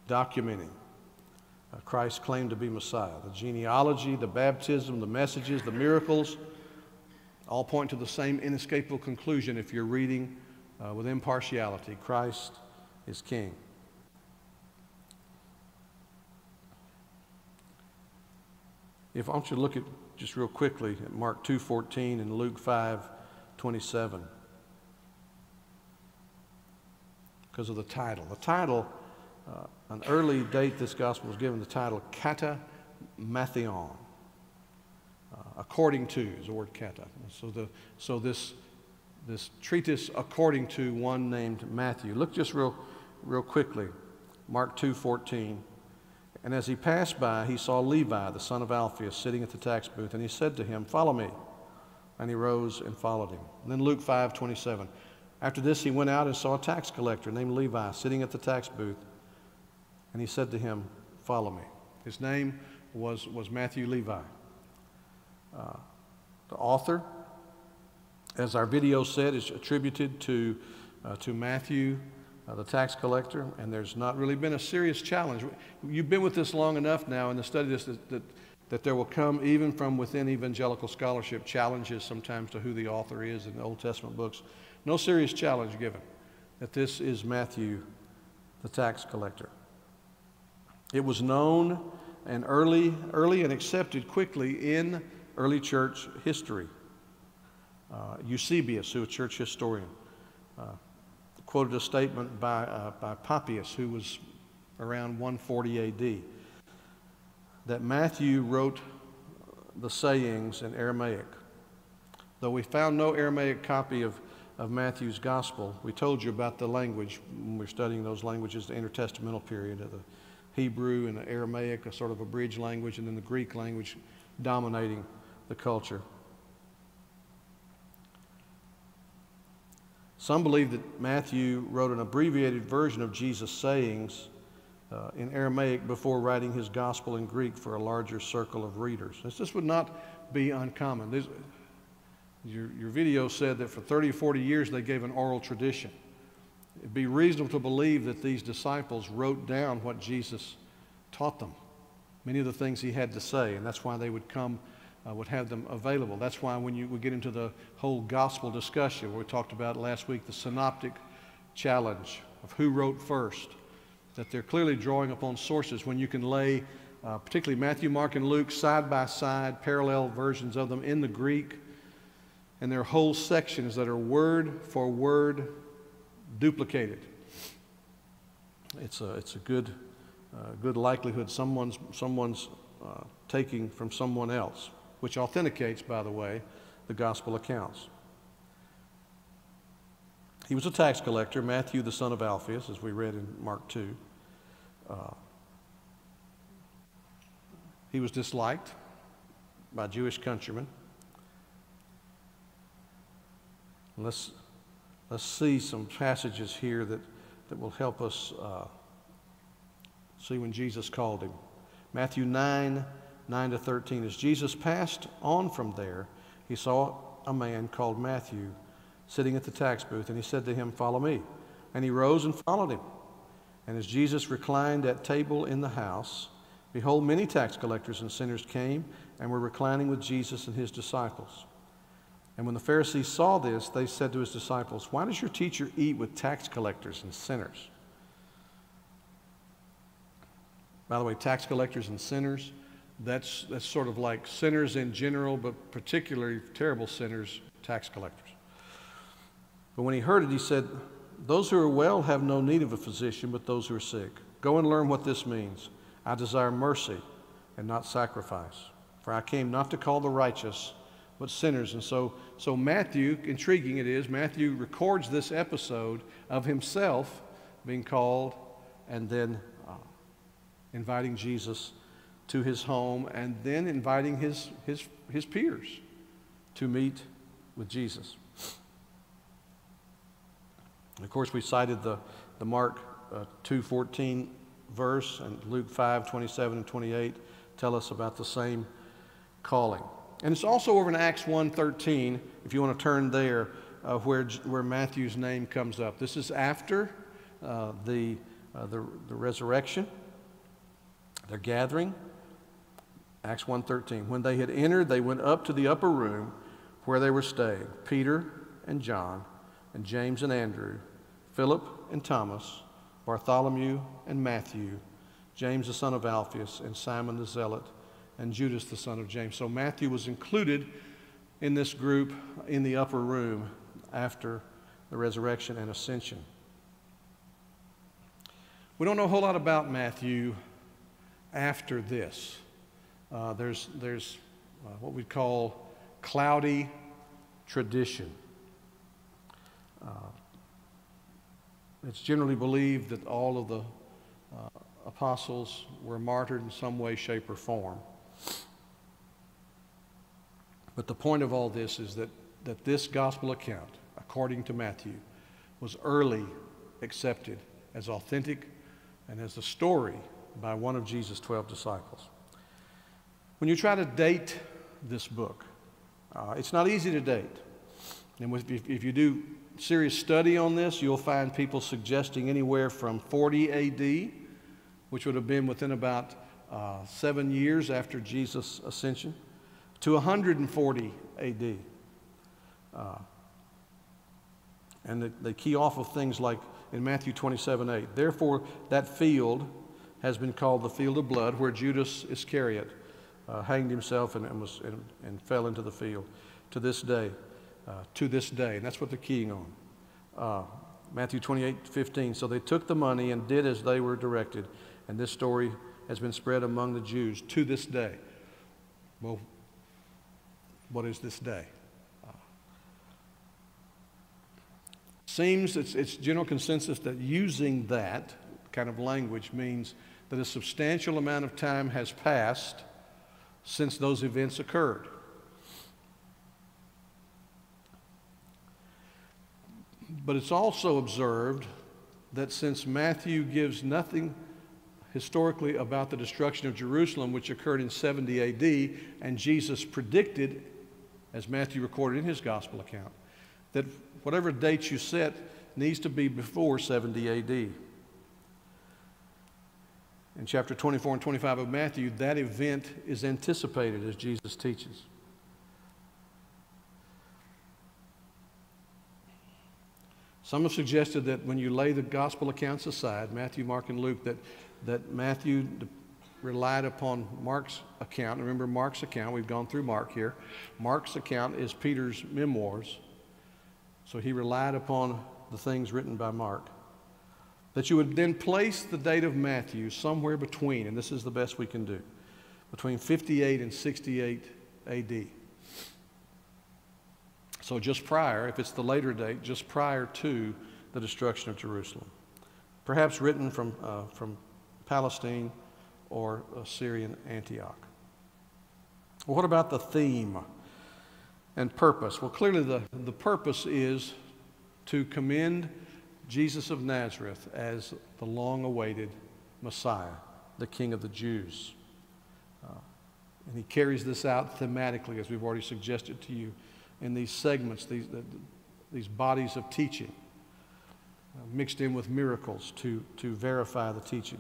[SPEAKER 1] documenting uh, Christ's claim to be Messiah. The genealogy, the baptism, the messages, the miracles all point to the same inescapable conclusion if you're reading uh, with impartiality Christ is King. If I want you to look at just real quickly at Mark 2:14 and Luke 5:27 because of the title. The title, uh, an early date this gospel was given the title Kata Mattheon. Uh, according to is the word kata. So, the, so this, this treatise according to one named Matthew. Look just real, real quickly. Mark 2:14. And as he passed by, he saw Levi, the son of Alphaeus, sitting at the tax booth, and he said to him, Follow me. And he rose and followed him. And then Luke 5 27. After this, he went out and saw a tax collector named Levi sitting at the tax booth. And he said to him, Follow me. His name was, was Matthew Levi. Uh, The author, as our video said, is attributed to, uh, to Matthew, uh, the tax collector, and there's not really been a serious challenge. You've been with this long enough now in the study this, that, that, that there will come, even from within evangelical scholarship, challenges sometimes to who the author is in the Old Testament books. No serious challenge given that this is Matthew, the tax collector. It was known and early, early and accepted quickly in early church history. Uh, Eusebius, who was a church historian, uh, quoted a statement by, uh, by Papias, who was around 140 AD, that Matthew wrote the sayings in Aramaic. Though we found no Aramaic copy of, of Matthew's gospel, we told you about the language when we are studying those languages, the intertestamental period of the Hebrew and the Aramaic, a sort of a bridge language, and then the Greek language dominating the culture. Some believe that Matthew wrote an abbreviated version of Jesus' sayings uh, in Aramaic before writing his gospel in Greek for a larger circle of readers. This, would not be uncommon. Your, your video said that for 30 or 40 years they gave an oral tradition. It'd be reasonable to believe that these disciples wrote down what Jesus taught them, many of the things he had to say, and that's why they would come, uh, would have them available. That's why when you would get into the whole gospel discussion, where we talked about last week the synoptic challenge of who wrote first, that they're clearly drawing upon sources when you can lay, uh, particularly Matthew, Mark, and Luke, side by side, parallel versions of them in the Greek, and there are whole sections that are word for word duplicated. It's a, it's a good, uh, good likelihood someone's, someone's uh, taking from someone else, which authenticates, by the way, the gospel accounts. He was a tax collector, Matthew the son of Alphaeus, as we read in Mark 2. Uh, he was disliked by Jewish countrymen. Let's let's see some passages here that, that will help us uh, see when Jesus called him. Matthew 9, 9 to 13. As Jesus passed on from there, he saw a man called Matthew sitting at the tax booth, and he said to him, Follow me. And he rose and followed him. And as Jesus reclined at table in the house, behold, many tax collectors and sinners came and were reclining with Jesus and his disciples. And when the Pharisees saw this, they said to his disciples, Why does your teacher eat with tax collectors and sinners? By the way, tax collectors and sinners, that's, that's sort of like sinners in general, but particularly terrible sinners, tax collectors. But when he heard it, he said, Those who are well have no need of a physician, but those who are sick. Go and learn what this means. I desire mercy and not sacrifice. For I came not to call the righteous, but sinners. And so, so Matthew, intriguing it is, Matthew records this episode of himself being called and then uh, inviting Jesus to his home and then inviting his, his, his peers to meet with Jesus. of course, we cited the, the Mark uh, 2.14 verse and Luke 5, 27 and 28 tell us about the same calling. And it's also over in Acts 1.13, if you want to turn there, uh, where, where Matthew's name comes up. This is after uh, the, uh, the, the resurrection. They're gathering. Acts 1.13. When they had entered, they went up to the upper room where they were staying. Peter and John and James and Andrew, Philip and Thomas, Bartholomew and Matthew, James the son of Alphaeus, and Simon the Zealot, and Judas the son of James. So Matthew was included in this group in the upper room after the resurrection and ascension. We don't know a whole lot about Matthew after this. Uh, there's there's uh, what we call cloudy tradition. Uh, it's generally believed that all of the uh, apostles were martyred in some way, shape, or form. But the point of all this is that, that this gospel account, according to Matthew, was early accepted as authentic and as a story by one of Jesus' 12 disciples. When you try to date this book, Uh, it's not easy to date. And if, if you do serious study on this, you'll find people suggesting anywhere from 40 AD, which would have been within about uh, seven years after Jesus' ascension, to 140 AD. Uh, and they, they key off of things like in Matthew 27 8. Therefore, that field has been called the field of blood, where Judas Iscariot uh, hanged himself and, and, was, and, and, fell into the field to this day. Uh, to this day. And that's what they're keying on. Uh, Matthew 28 15. So they took the money and did as they were directed. And this story has been spread among the Jews to this day. Well, what is this day? Seems it's, it's general consensus that using that kind of language means that a substantial amount of time has passed since those events occurred. But it's also observed that since Matthew gives nothing historically about the destruction of Jerusalem, which occurred in 70 AD, and Jesus predicted, as Matthew recorded in his gospel account, that whatever date you set needs to be before 70 AD. In chapter 24 and 25 of Matthew, that event is anticipated as Jesus teaches. Some have suggested that when you lay the gospel accounts aside, Matthew, Mark, and Luke, that, that Matthew relied upon Mark's account. Remember Mark's account, we've gone through Mark here. Mark's account is Peter's memoirs. So he relied upon the things written by Mark. That you would then place the date of Matthew somewhere between, and this is the best we can do, between 58 and 68 AD. So just prior, if it's the later date, just prior to the destruction of Jerusalem. Perhaps written from, uh, from Palestine or Syrian Antioch. What about the theme? and purpose. Well, clearly, the, the purpose is to commend Jesus of Nazareth as the long awaited Messiah, the King of the Jews. Uh, and he carries this out thematically, as we've already suggested to you, in these segments, these, the, these bodies of teaching, uh, mixed in with miracles to, to verify the teaching.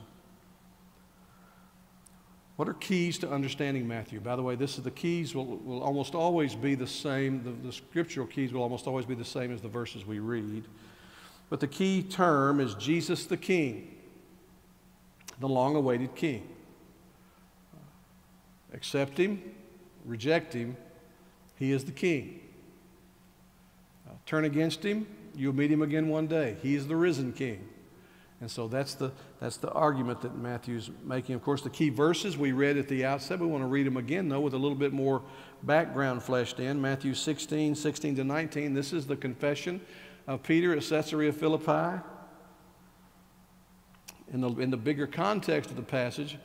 [SPEAKER 1] What are keys to understanding Matthew? By the way, this is the keys will, will almost always be the same. The, the scriptural keys will almost always be the same as the verses we read. But the key term is Jesus the King, the long awaited King. Accept him, reject him, he is the King. Uh, turn against him, you'll meet him again one day. He is the risen King. And so that's the, that's the argument that Matthew's making. Of course, the key verses we read at the outset, we want to read them again, though, with a little bit more background fleshed in. Matthew 16, 16 to 19. This is the confession of Peter at Caesarea Philippi. In the, in the bigger context of the passage,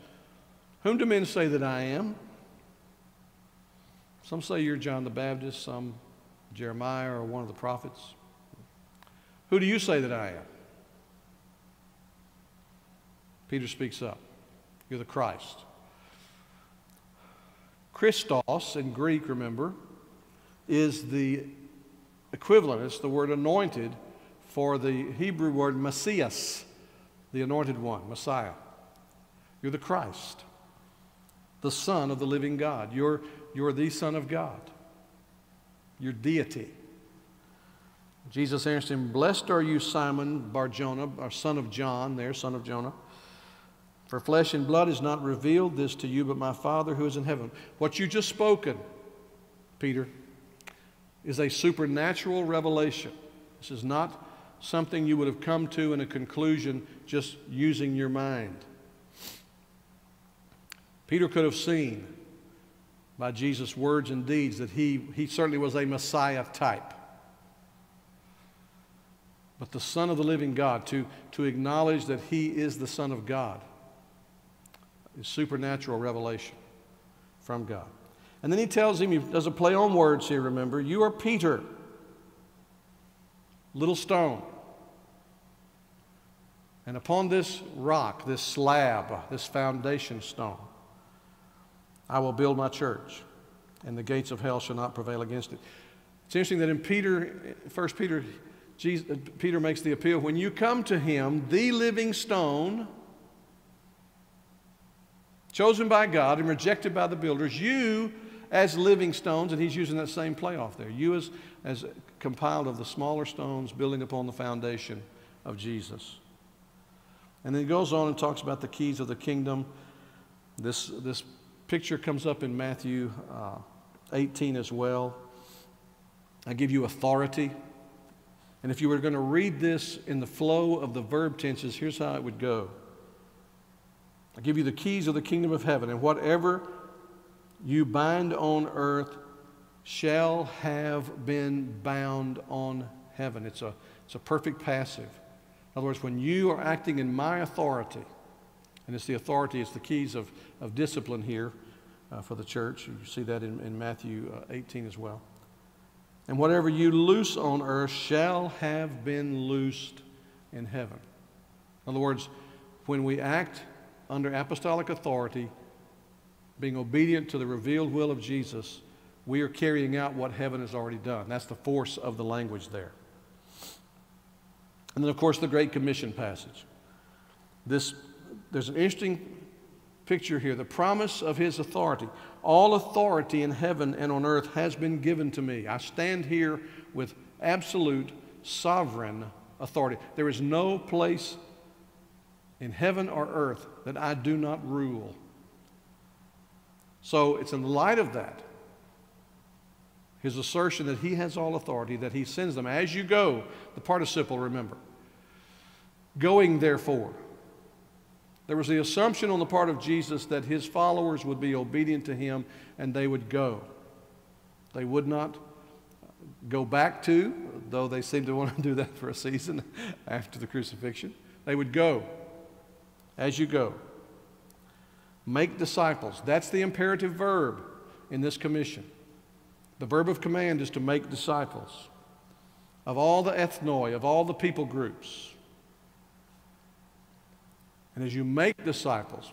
[SPEAKER 1] whom do men say that I am? Some say you're John the Baptist, some Jeremiah or one of the prophets. Who do you say that I am? Peter speaks up. You're the Christ. Christos in Greek, remember, is the equivalent, it's the word anointed for the Hebrew word Messias, the anointed one, Messiah. You're the Christ, the Son of the living God. You're, you're the Son of God. You're deity. Jesus answered him, Blessed are you, Simon Barjona, or son of John, there, son of Jonah. For flesh and blood has not revealed this to you, but my Father who is in heaven. What you just spoken, Peter, is a supernatural revelation. This is not something you would have come to in a conclusion just using your mind. Peter could have seen by Jesus' words and deeds that he, he certainly was a Messiah type. But the Son of the living God, to, to acknowledge that he is the Son of God, is supernatural revelation from God. And then he tells him, he does a play on words here, remember, you are Peter, little stone. And upon this rock, this slab, this foundation stone, I will build my church. and the gates of hell shall not prevail against it. It's interesting that in Peter, 1 Peter, Jesus, Peter makes the appeal when you come to him, the living stone, chosen by God and rejected by the builders, you as living stones, and he's using that same playoff there, you as, as compiled of the smaller stones building upon the foundation of Jesus. And then he goes on and talks about the keys of the kingdom. This, this picture comes up in Matthew uh, 18 as well. I give you authority. And if you were going to read this in the flow of the verb tenses, here's how it would go I give you the keys of the kingdom of heaven, and whatever you bind on earth shall have been bound on heaven. It's a, it's a perfect passive. In other words, when you are acting in my authority, and it's the authority, it's the keys of, of discipline here uh, for the church. You see that in, in Matthew uh, 18 as well. And whatever you loose on earth shall have been loosed in heaven. In other words, when we act under apostolic authority, being obedient to the revealed will of Jesus, we are carrying out what heaven has already done. That's the force of the language there. And then, of course, the Great Commission passage. This, there's an interesting picture here the promise of his authority. All authority in heaven and on earth has been given to me. I stand here with absolute sovereign authority. There is no place in heaven or earth that I do not rule. So it's in the light of that, his assertion that he has all authority, that he sends them as you go, the participle, remember. Going, therefore. There was the assumption on the part of Jesus that his followers would be obedient to him and they would go. They would not go back to, though they seemed to want to do that for a season [LAUGHS] after the crucifixion. They would go as you go. Make disciples. That's the imperative verb in this commission. The verb of command is to make disciples of all the ethnoi, of all the people groups. And as you make disciples,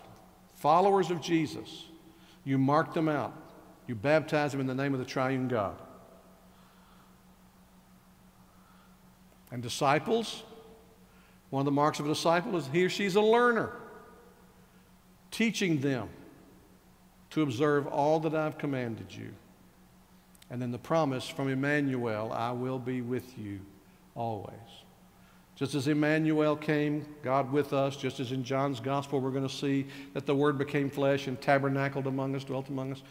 [SPEAKER 1] followers of Jesus, you mark them out. You baptize them in the name of the triune God. And disciples, one of the marks of a disciple is he or she's a learner teaching them to observe all that I've commanded you. And then the promise from Emmanuel, I will be with you always. Just as Emmanuel came, God with us, just as in John's gospel we're going to see that the Word became flesh and tabernacled among us, dwelt among us,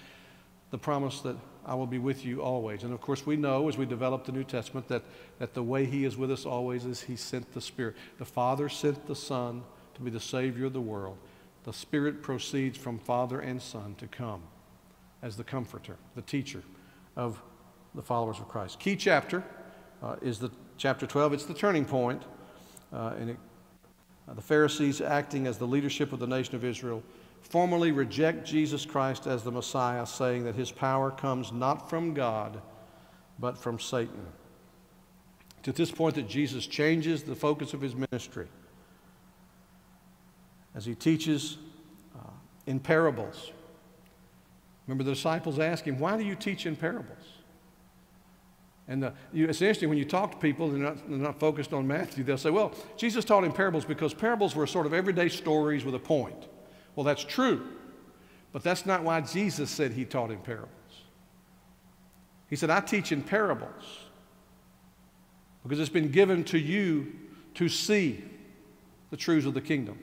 [SPEAKER 1] the promise that I will be with you always. And of course, we know as we develop the New Testament that, that the way He is with us always is He sent the Spirit. The Father sent the Son to be the Savior of the world the Spirit proceeds from Father and Son to come as the comforter, the teacher of the followers of Christ. Key chapter uh, is the chapter 12. It's the turning point. Uh, and it, uh, the Pharisees, acting as the leadership of the nation of Israel, formally reject Jesus Christ as the Messiah, saying that his power comes not from God, but from Satan. To this point, that Jesus changes the focus of his ministry as he teaches uh, in parables. Remember, the disciples ask him, Why do you teach in parables? And the, you, it's interesting when you talk to people, they're not, they're not focused on Matthew, they'll say, Well, Jesus taught in parables because parables were sort of everyday stories with a point. Well, that's true, but that's not why Jesus said he taught in parables. He said, I teach in parables because it's been given to you to see the truths of the kingdom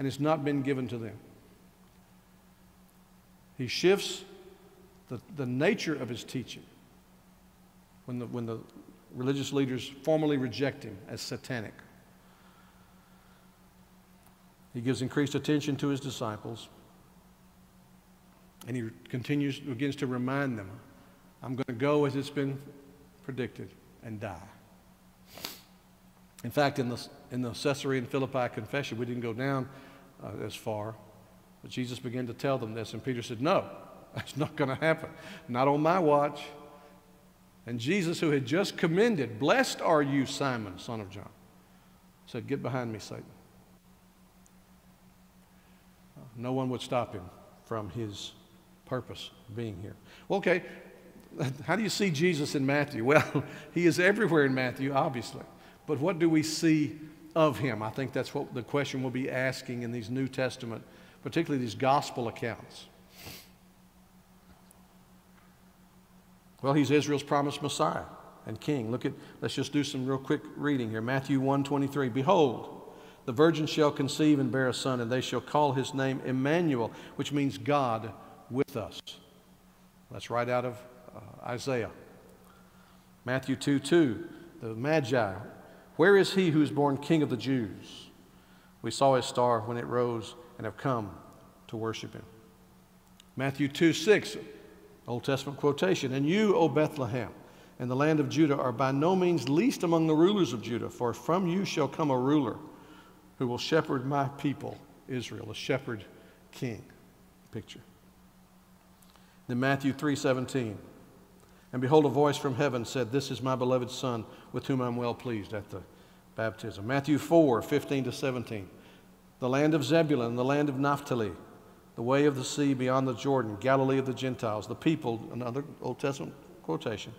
[SPEAKER 1] and it's not been given to them. He shifts the, the nature of his teaching when the, when the religious leaders formally reject him as satanic. He gives increased attention to his disciples. And he continues, begins to remind them I'm going to go as it's been predicted and die. In fact, in the, in the Caesarea Philippi confession, we didn't go down uh, as far. But Jesus began to tell them this, and Peter said, No, [LAUGHS] that's not going to happen. Not on my watch. And Jesus, who had just commended, Blessed are you, Simon, son of John, said, Get behind me, Satan. No one would stop him from his purpose being here. Well, okay, [LAUGHS] how do you see Jesus in Matthew? [LAUGHS] Well, he is everywhere in Matthew, obviously. But what do we see of him? I think that's what the question we'll be asking in these New Testament, particularly these gospel accounts. Well, he's Israel's promised Messiah and King. Look at, let's just do some real quick reading here. Matthew 1 23. Behold, the virgin shall conceive and bear a son, and they shall call his name Emmanuel, which means God with us. That's right out of uh, Isaiah. Matthew 2 2. The Magi. Where is he who is born King of the Jews? We saw his star when it rose and have come to worship him. Matthew 2 6. Old Testament quotation. And you, O Bethlehem, in the land of Judah, are by no means least among the rulers of Judah, for from you shall come a ruler who will shepherd my people, Israel, a shepherd king. Picture. Then Matthew 3:17. And behold, a voice from heaven said, This is my beloved Son, with whom I'm well pleased at the baptism. Matthew 4, 15 to 17. The land of Zebulun, the land of Naphtali, the way of the sea beyond the Jordan, Galilee of the Gentiles. The people, another Old Testament quotation,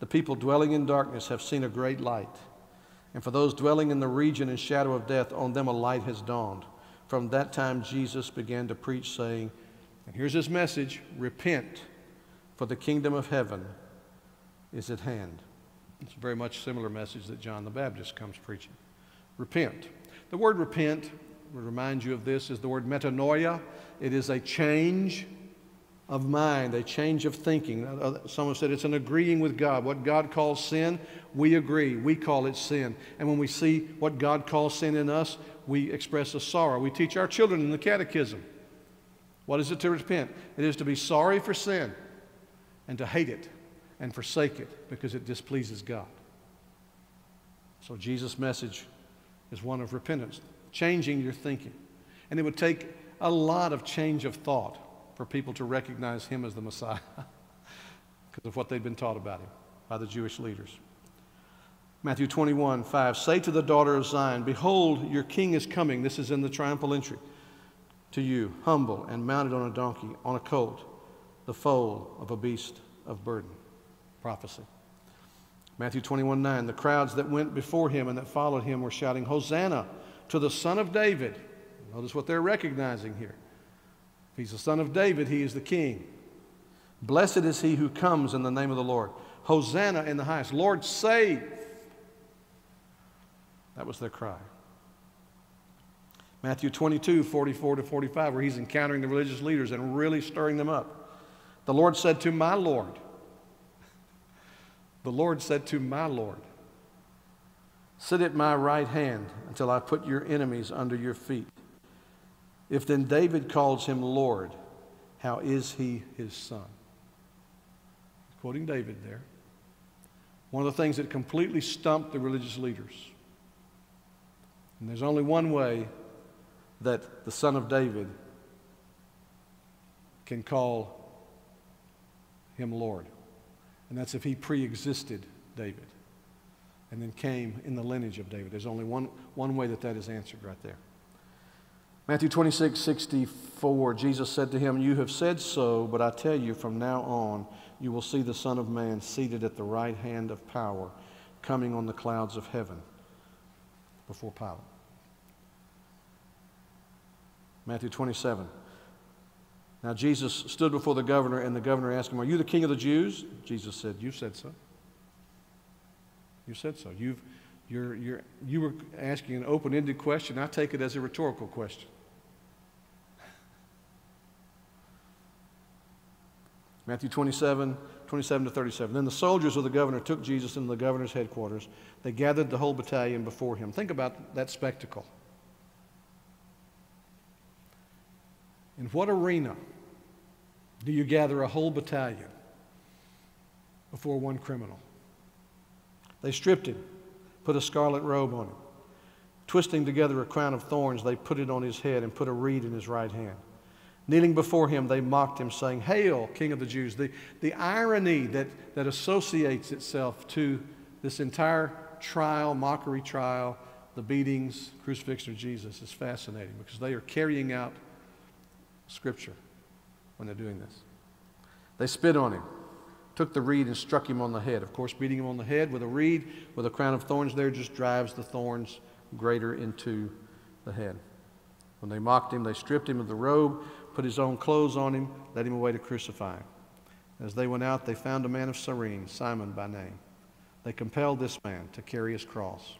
[SPEAKER 1] the people dwelling in darkness have seen a great light. And for those dwelling in the region and shadow of death, on them a light has dawned. From that time, Jesus began to preach, saying, and here's his message repent, for the kingdom of heaven is at hand. It's a very much similar message that John the Baptist comes preaching. Repent. The word repent, will remind you of this, is the word metanoia. It is a change of mind, a change of thinking. Uh, someone said it's an agreeing with God. What God calls sin, we agree. We call it sin. And when we see what God calls sin in us, we express a sorrow. We teach our children in the catechism. What is it to repent? It is to be sorry for sin and to hate it and forsake it because it displeases God. So Jesus' message is one of repentance, changing your thinking. And it would take a lot of change of thought for people to recognize him as the Messiah [LAUGHS] because of what they'd been taught about him by the Jewish leaders. Matthew 21, 5. Say to the daughter of Zion, Behold, your king is coming. This is in the triumphal entry to you, humble and mounted on a donkey, on a colt, the foal of a beast of burden. Prophecy. Matthew 21, 9. The crowds that went before him and that followed him were shouting, Hosanna to the Son of David. Notice what they're recognizing here. If he's the son of David, he is the king. Blessed is he who comes in the name of the Lord. Hosanna in the highest. Lord, save. That was their cry. Matthew 22, 44 to 45, where he's encountering the religious leaders and really stirring them up. The Lord said to my Lord, the Lord said to my Lord, Sit at my right hand until I put your enemies under your feet. If then David calls him Lord, how is he his son? Quoting David there. One of the things that completely stumped the religious leaders. And there's only one way that the son of David can call him Lord. And that's if he pre existed David and then came in the lineage of David. There's only one, one way that that is answered right there. Matthew 26, 64, Jesus said to him, You have said so, but I tell you, from now on, you will see the Son of Man seated at the right hand of power, coming on the clouds of heaven before Pilate. Matthew 27. Now Jesus stood before the governor, and the governor asked him, Are you the king of the Jews? Jesus said, You said so. You said so. You've, you're, you're, you were asking an open ended question. I take it as a rhetorical question. Matthew 27, 27 to 37. Then the soldiers of the governor took Jesus into the governor's headquarters. They gathered the whole battalion before him. Think about that spectacle. In what arena do you gather a whole battalion before one criminal? They stripped him, put a scarlet robe on him. Twisting together a crown of thorns, they put it on his head and put a reed in his right hand. Kneeling before him, they mocked him, saying, Hail, King of the Jews. The, the irony that, that associates itself to this entire trial, mockery trial, the beatings, crucifixion of Jesus is fascinating because they are carrying out Scripture when they're doing this. They spit on him, took the reed and struck him on the head. Of course, beating him on the head with a reed with a crown of thorns there just drives the thorns greater into the head. When they mocked him, they stripped him of the robe, put his own clothes on him, led him away to crucify. As they went out, they found a man of Cyrene, Simon by name. They compelled this man to carry his cross.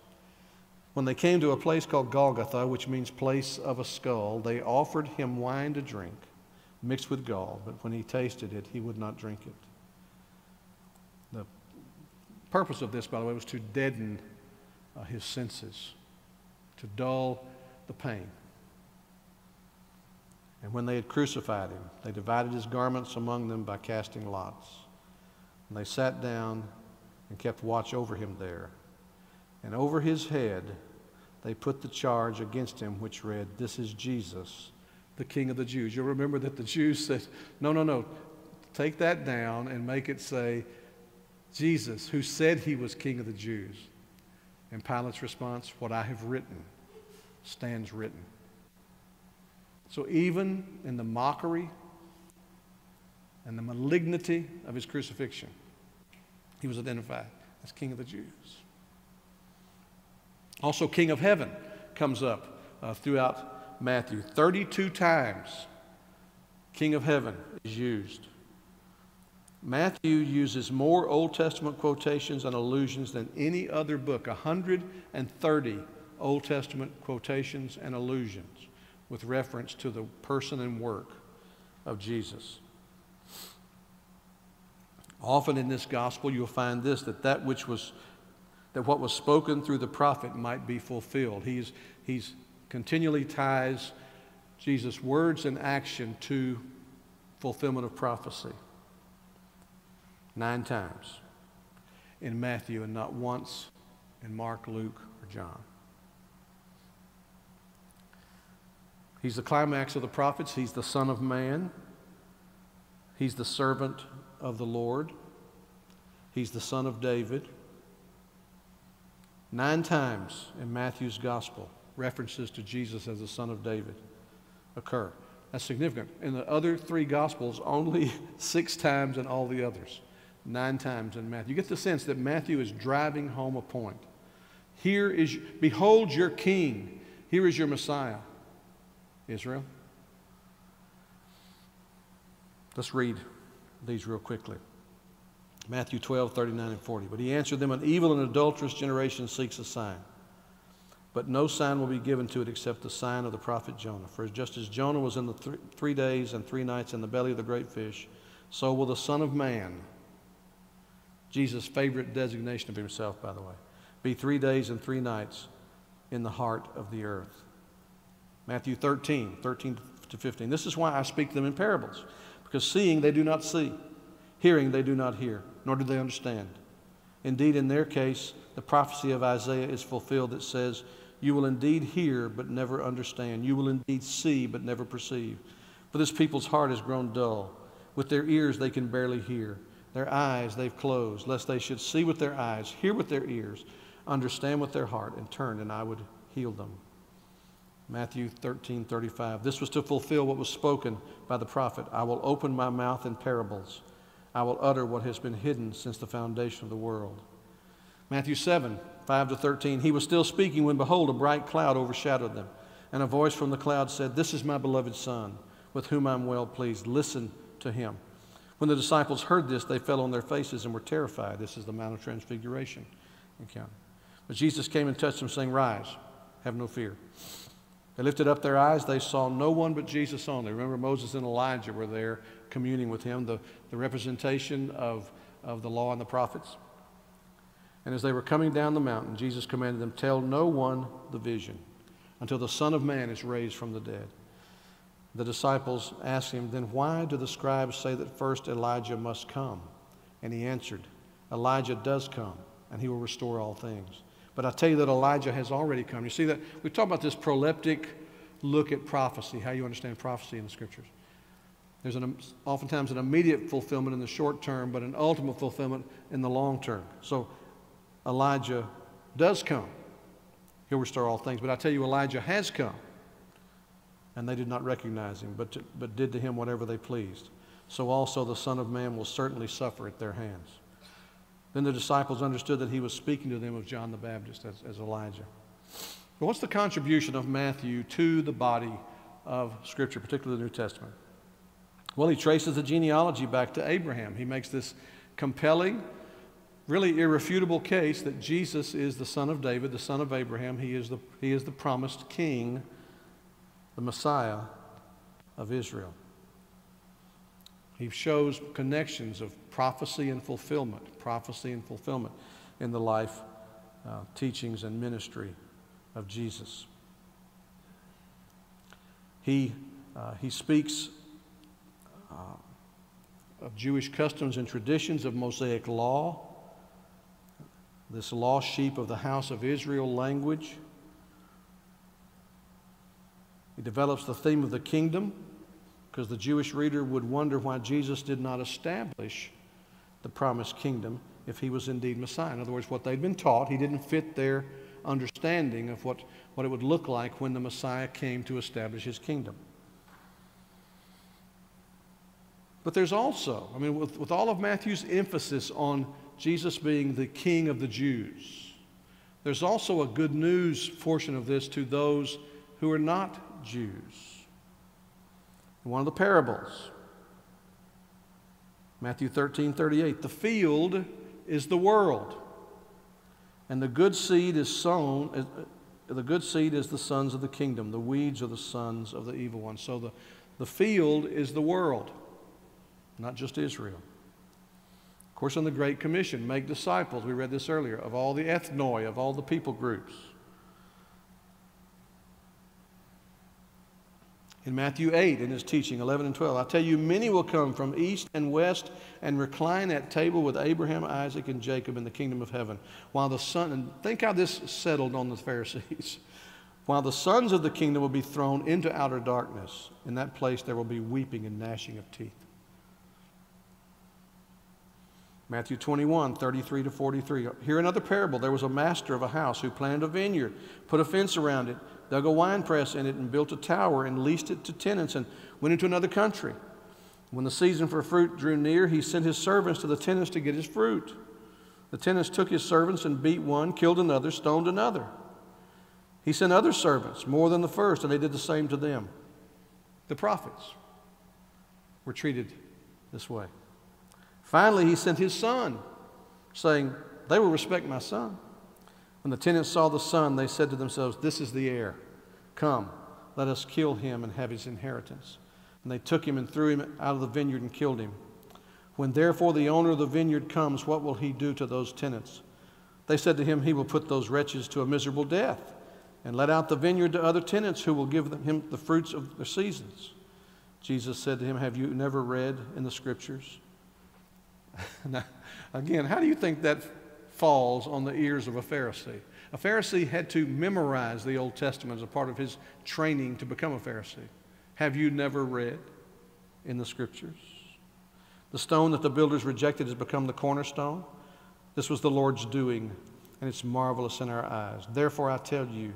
[SPEAKER 1] When they came to a place called Golgotha, which means place of a skull, they offered him wine to drink, mixed with gall, but when he tasted it, he would not drink it. The purpose of this, by the way, was to deaden uh, his senses, to dull the pain. And when they had crucified him, they divided his garments among them by casting lots. And they sat down and kept watch over him there. And over his head they put the charge against him, which read, This is Jesus, the King of the Jews. You'll remember that the Jews said, No, no, no, take that down and make it say, Jesus, who said he was King of the Jews. And Pilate's response, What I have written stands written. So even in the mockery and the malignity of his crucifixion, he was identified as King of the Jews. Also, King of Heaven comes up uh, throughout Matthew. 32 times, King of Heaven is used. Matthew uses more Old Testament quotations and allusions than any other book 130 Old Testament quotations and allusions with reference to the person and work of Jesus. Often in this gospel, you'll find this that that which was that what was spoken through the prophet might be fulfilled. He's, he's continually ties Jesus' words and action to fulfillment of prophecy. Nine times in Matthew and not once in Mark, Luke, or John. He's the climax of the prophets. He's the Son of Man. He's the servant of the Lord. He's the Son of David. Nine times in Matthew's Gospel, references to Jesus as the Son of David occur. That's significant. In the other three Gospels, only [LAUGHS] six times in all the others. Nine times in Matthew. You get the sense that Matthew is driving home a point. Here is, behold your king. Here is your Messiah. Israel? Let's read these real quickly. Matthew 12, 39 and 40. But he answered them, An evil and adulterous generation seeks a sign. But no sign will be given to it except the sign of the prophet Jonah. For just as Jonah was in the th- three days and three nights in the belly of the great fish, so will the Son of Man, Jesus' favorite designation of himself, by the way, be three days and three nights in the heart of the earth. Matthew 13, 13 to 15. This is why I speak to them in parables, because seeing they do not see, hearing they do not hear, nor do they understand. Indeed, in their case, the prophecy of Isaiah is fulfilled that says, You will indeed hear, but never understand. You will indeed see, but never perceive. For this people's heart has grown dull. With their ears they can barely hear. Their eyes they've closed, lest they should see with their eyes, hear with their ears, understand with their heart, and turn, and I would heal them. Matthew 13, 35. This was to fulfill what was spoken by the prophet I will open my mouth in parables. I will utter what has been hidden since the foundation of the world. Matthew 7, 5 to 13. He was still speaking when, behold, a bright cloud overshadowed them. And a voice from the cloud said, This is my beloved Son, with whom I'm well pleased. Listen to him. When the disciples heard this, they fell on their faces and were terrified. This is the Mount of Transfiguration encounter. But Jesus came and touched them, saying, Rise, have no fear. They lifted up their eyes. They saw no one but Jesus only. Remember, Moses and Elijah were there communing with him, the, the representation of, of the law and the prophets. And as they were coming down the mountain, Jesus commanded them, Tell no one the vision until the Son of Man is raised from the dead. The disciples asked him, Then why do the scribes say that first Elijah must come? And he answered, Elijah does come, and he will restore all things. But I tell you that Elijah has already come. You see that we talk about this proleptic look at prophecy, how you understand prophecy in the scriptures. There's an, oftentimes an immediate fulfillment in the short term, but an ultimate fulfillment in the long term. So Elijah does come. He'll restore all things. But I tell you, Elijah has come. And they did not recognize him, but, to, but did to him whatever they pleased. so also the Son of Man will certainly suffer at their hands. Then the disciples understood that he was speaking to them of John the Baptist as, as Elijah. But what's the contribution of Matthew to the body of Scripture, particularly the New Testament? Well, he traces the genealogy back to Abraham. He makes this compelling, really irrefutable case that Jesus is the son of David, the son of Abraham. He is the, he is the promised king, the Messiah of Israel. He shows connections of prophecy and fulfillment, prophecy and fulfillment in the life, uh, teachings, and ministry of Jesus. He, uh, he speaks uh, of Jewish customs and traditions, of Mosaic law, this lost sheep of the house of Israel language. He develops the theme of the kingdom because the Jewish reader would wonder why Jesus did not establish the promised kingdom if he was indeed Messiah. In other words, what they'd been taught, he didn't fit their understanding of what, what it would look like when the Messiah came to establish his kingdom. But there's also, I mean, with, with all of Matthew's emphasis on Jesus being the king of the Jews, there's also a good news portion of this to those who are not Jews one of the parables. Matthew 13, 38. The field is the world, and the good seed is sown. Uh, the good seed is the sons of the kingdom, the weeds are the sons of the evil one. So the, the field is the world, not just Israel. Of course, on the Great Commission, make disciples, we read this earlier, of all the ethnoi, of all the people groups. in Matthew 8 in his teaching, 11 and 12. I tell you, many will come from east and west and recline at table with Abraham, Isaac, and Jacob in the kingdom of heaven. While the son, and think how this settled on the Pharisees. [LAUGHS] While the sons of the kingdom will be thrown into outer darkness, in that place there will be weeping and gnashing of teeth. Matthew 21, 33 to 43. Here another parable. There was a master of a house who planted a vineyard, put a fence around it, dug a wine press in it, and built a tower and leased it to tenants and went into another country. When the season for fruit drew near, he sent his servants to the tenants to get his fruit. The tenants took his servants and beat one, killed another, stoned another. He sent other servants, more than the first, and they did the same to them. The prophets were treated this way. Finally, he sent his son, saying, They will respect my son. When the tenants saw the son, they said to themselves, This is the heir. Come, let us kill him and have his inheritance. And they took him and threw him out of the vineyard and killed him. When therefore the owner of the vineyard comes, what will he do to those tenants? They said to him, He will put those wretches to a miserable death and let out the vineyard to other tenants who will give him the fruits of their seasons. Jesus said to him, Have you never read in the scriptures? [LAUGHS] now, again, how do you think that falls on the ears of a Pharisee. A Pharisee had to memorize the Old Testament as a part of his training to become a Pharisee. Have you never read in the Scriptures? The stone that the builders rejected has become the cornerstone. This was the Lord's doing, and it's marvelous in our eyes. Therefore, I tell you,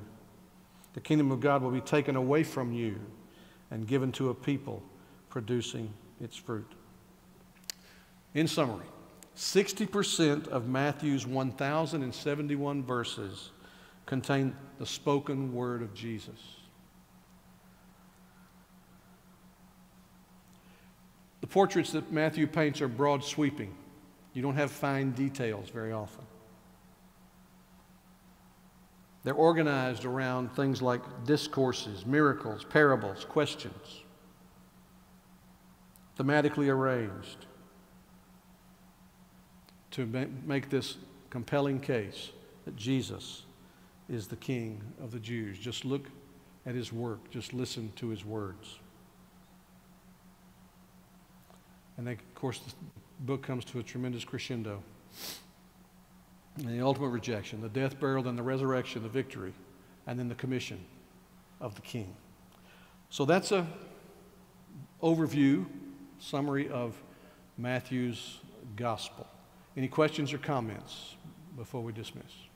[SPEAKER 1] the kingdom of God will be taken away from you and given to a people producing its fruit. In summary, 60% of Matthew's 1,071 verses contain the spoken word of Jesus. The portraits that Matthew paints are broad sweeping. You don't have fine details very often. They're organized around things like discourses, miracles, parables, questions, thematically arranged to make this compelling case that Jesus is the King of the Jews. Just look at his work, just listen to his words. And then, of course, the book comes to a tremendous crescendo. And the ultimate rejection, the death, burial, and the resurrection, the victory, and then the commission of the king. So that's a overview, summary of Matthew's gospel. Any questions or comments before we dismiss?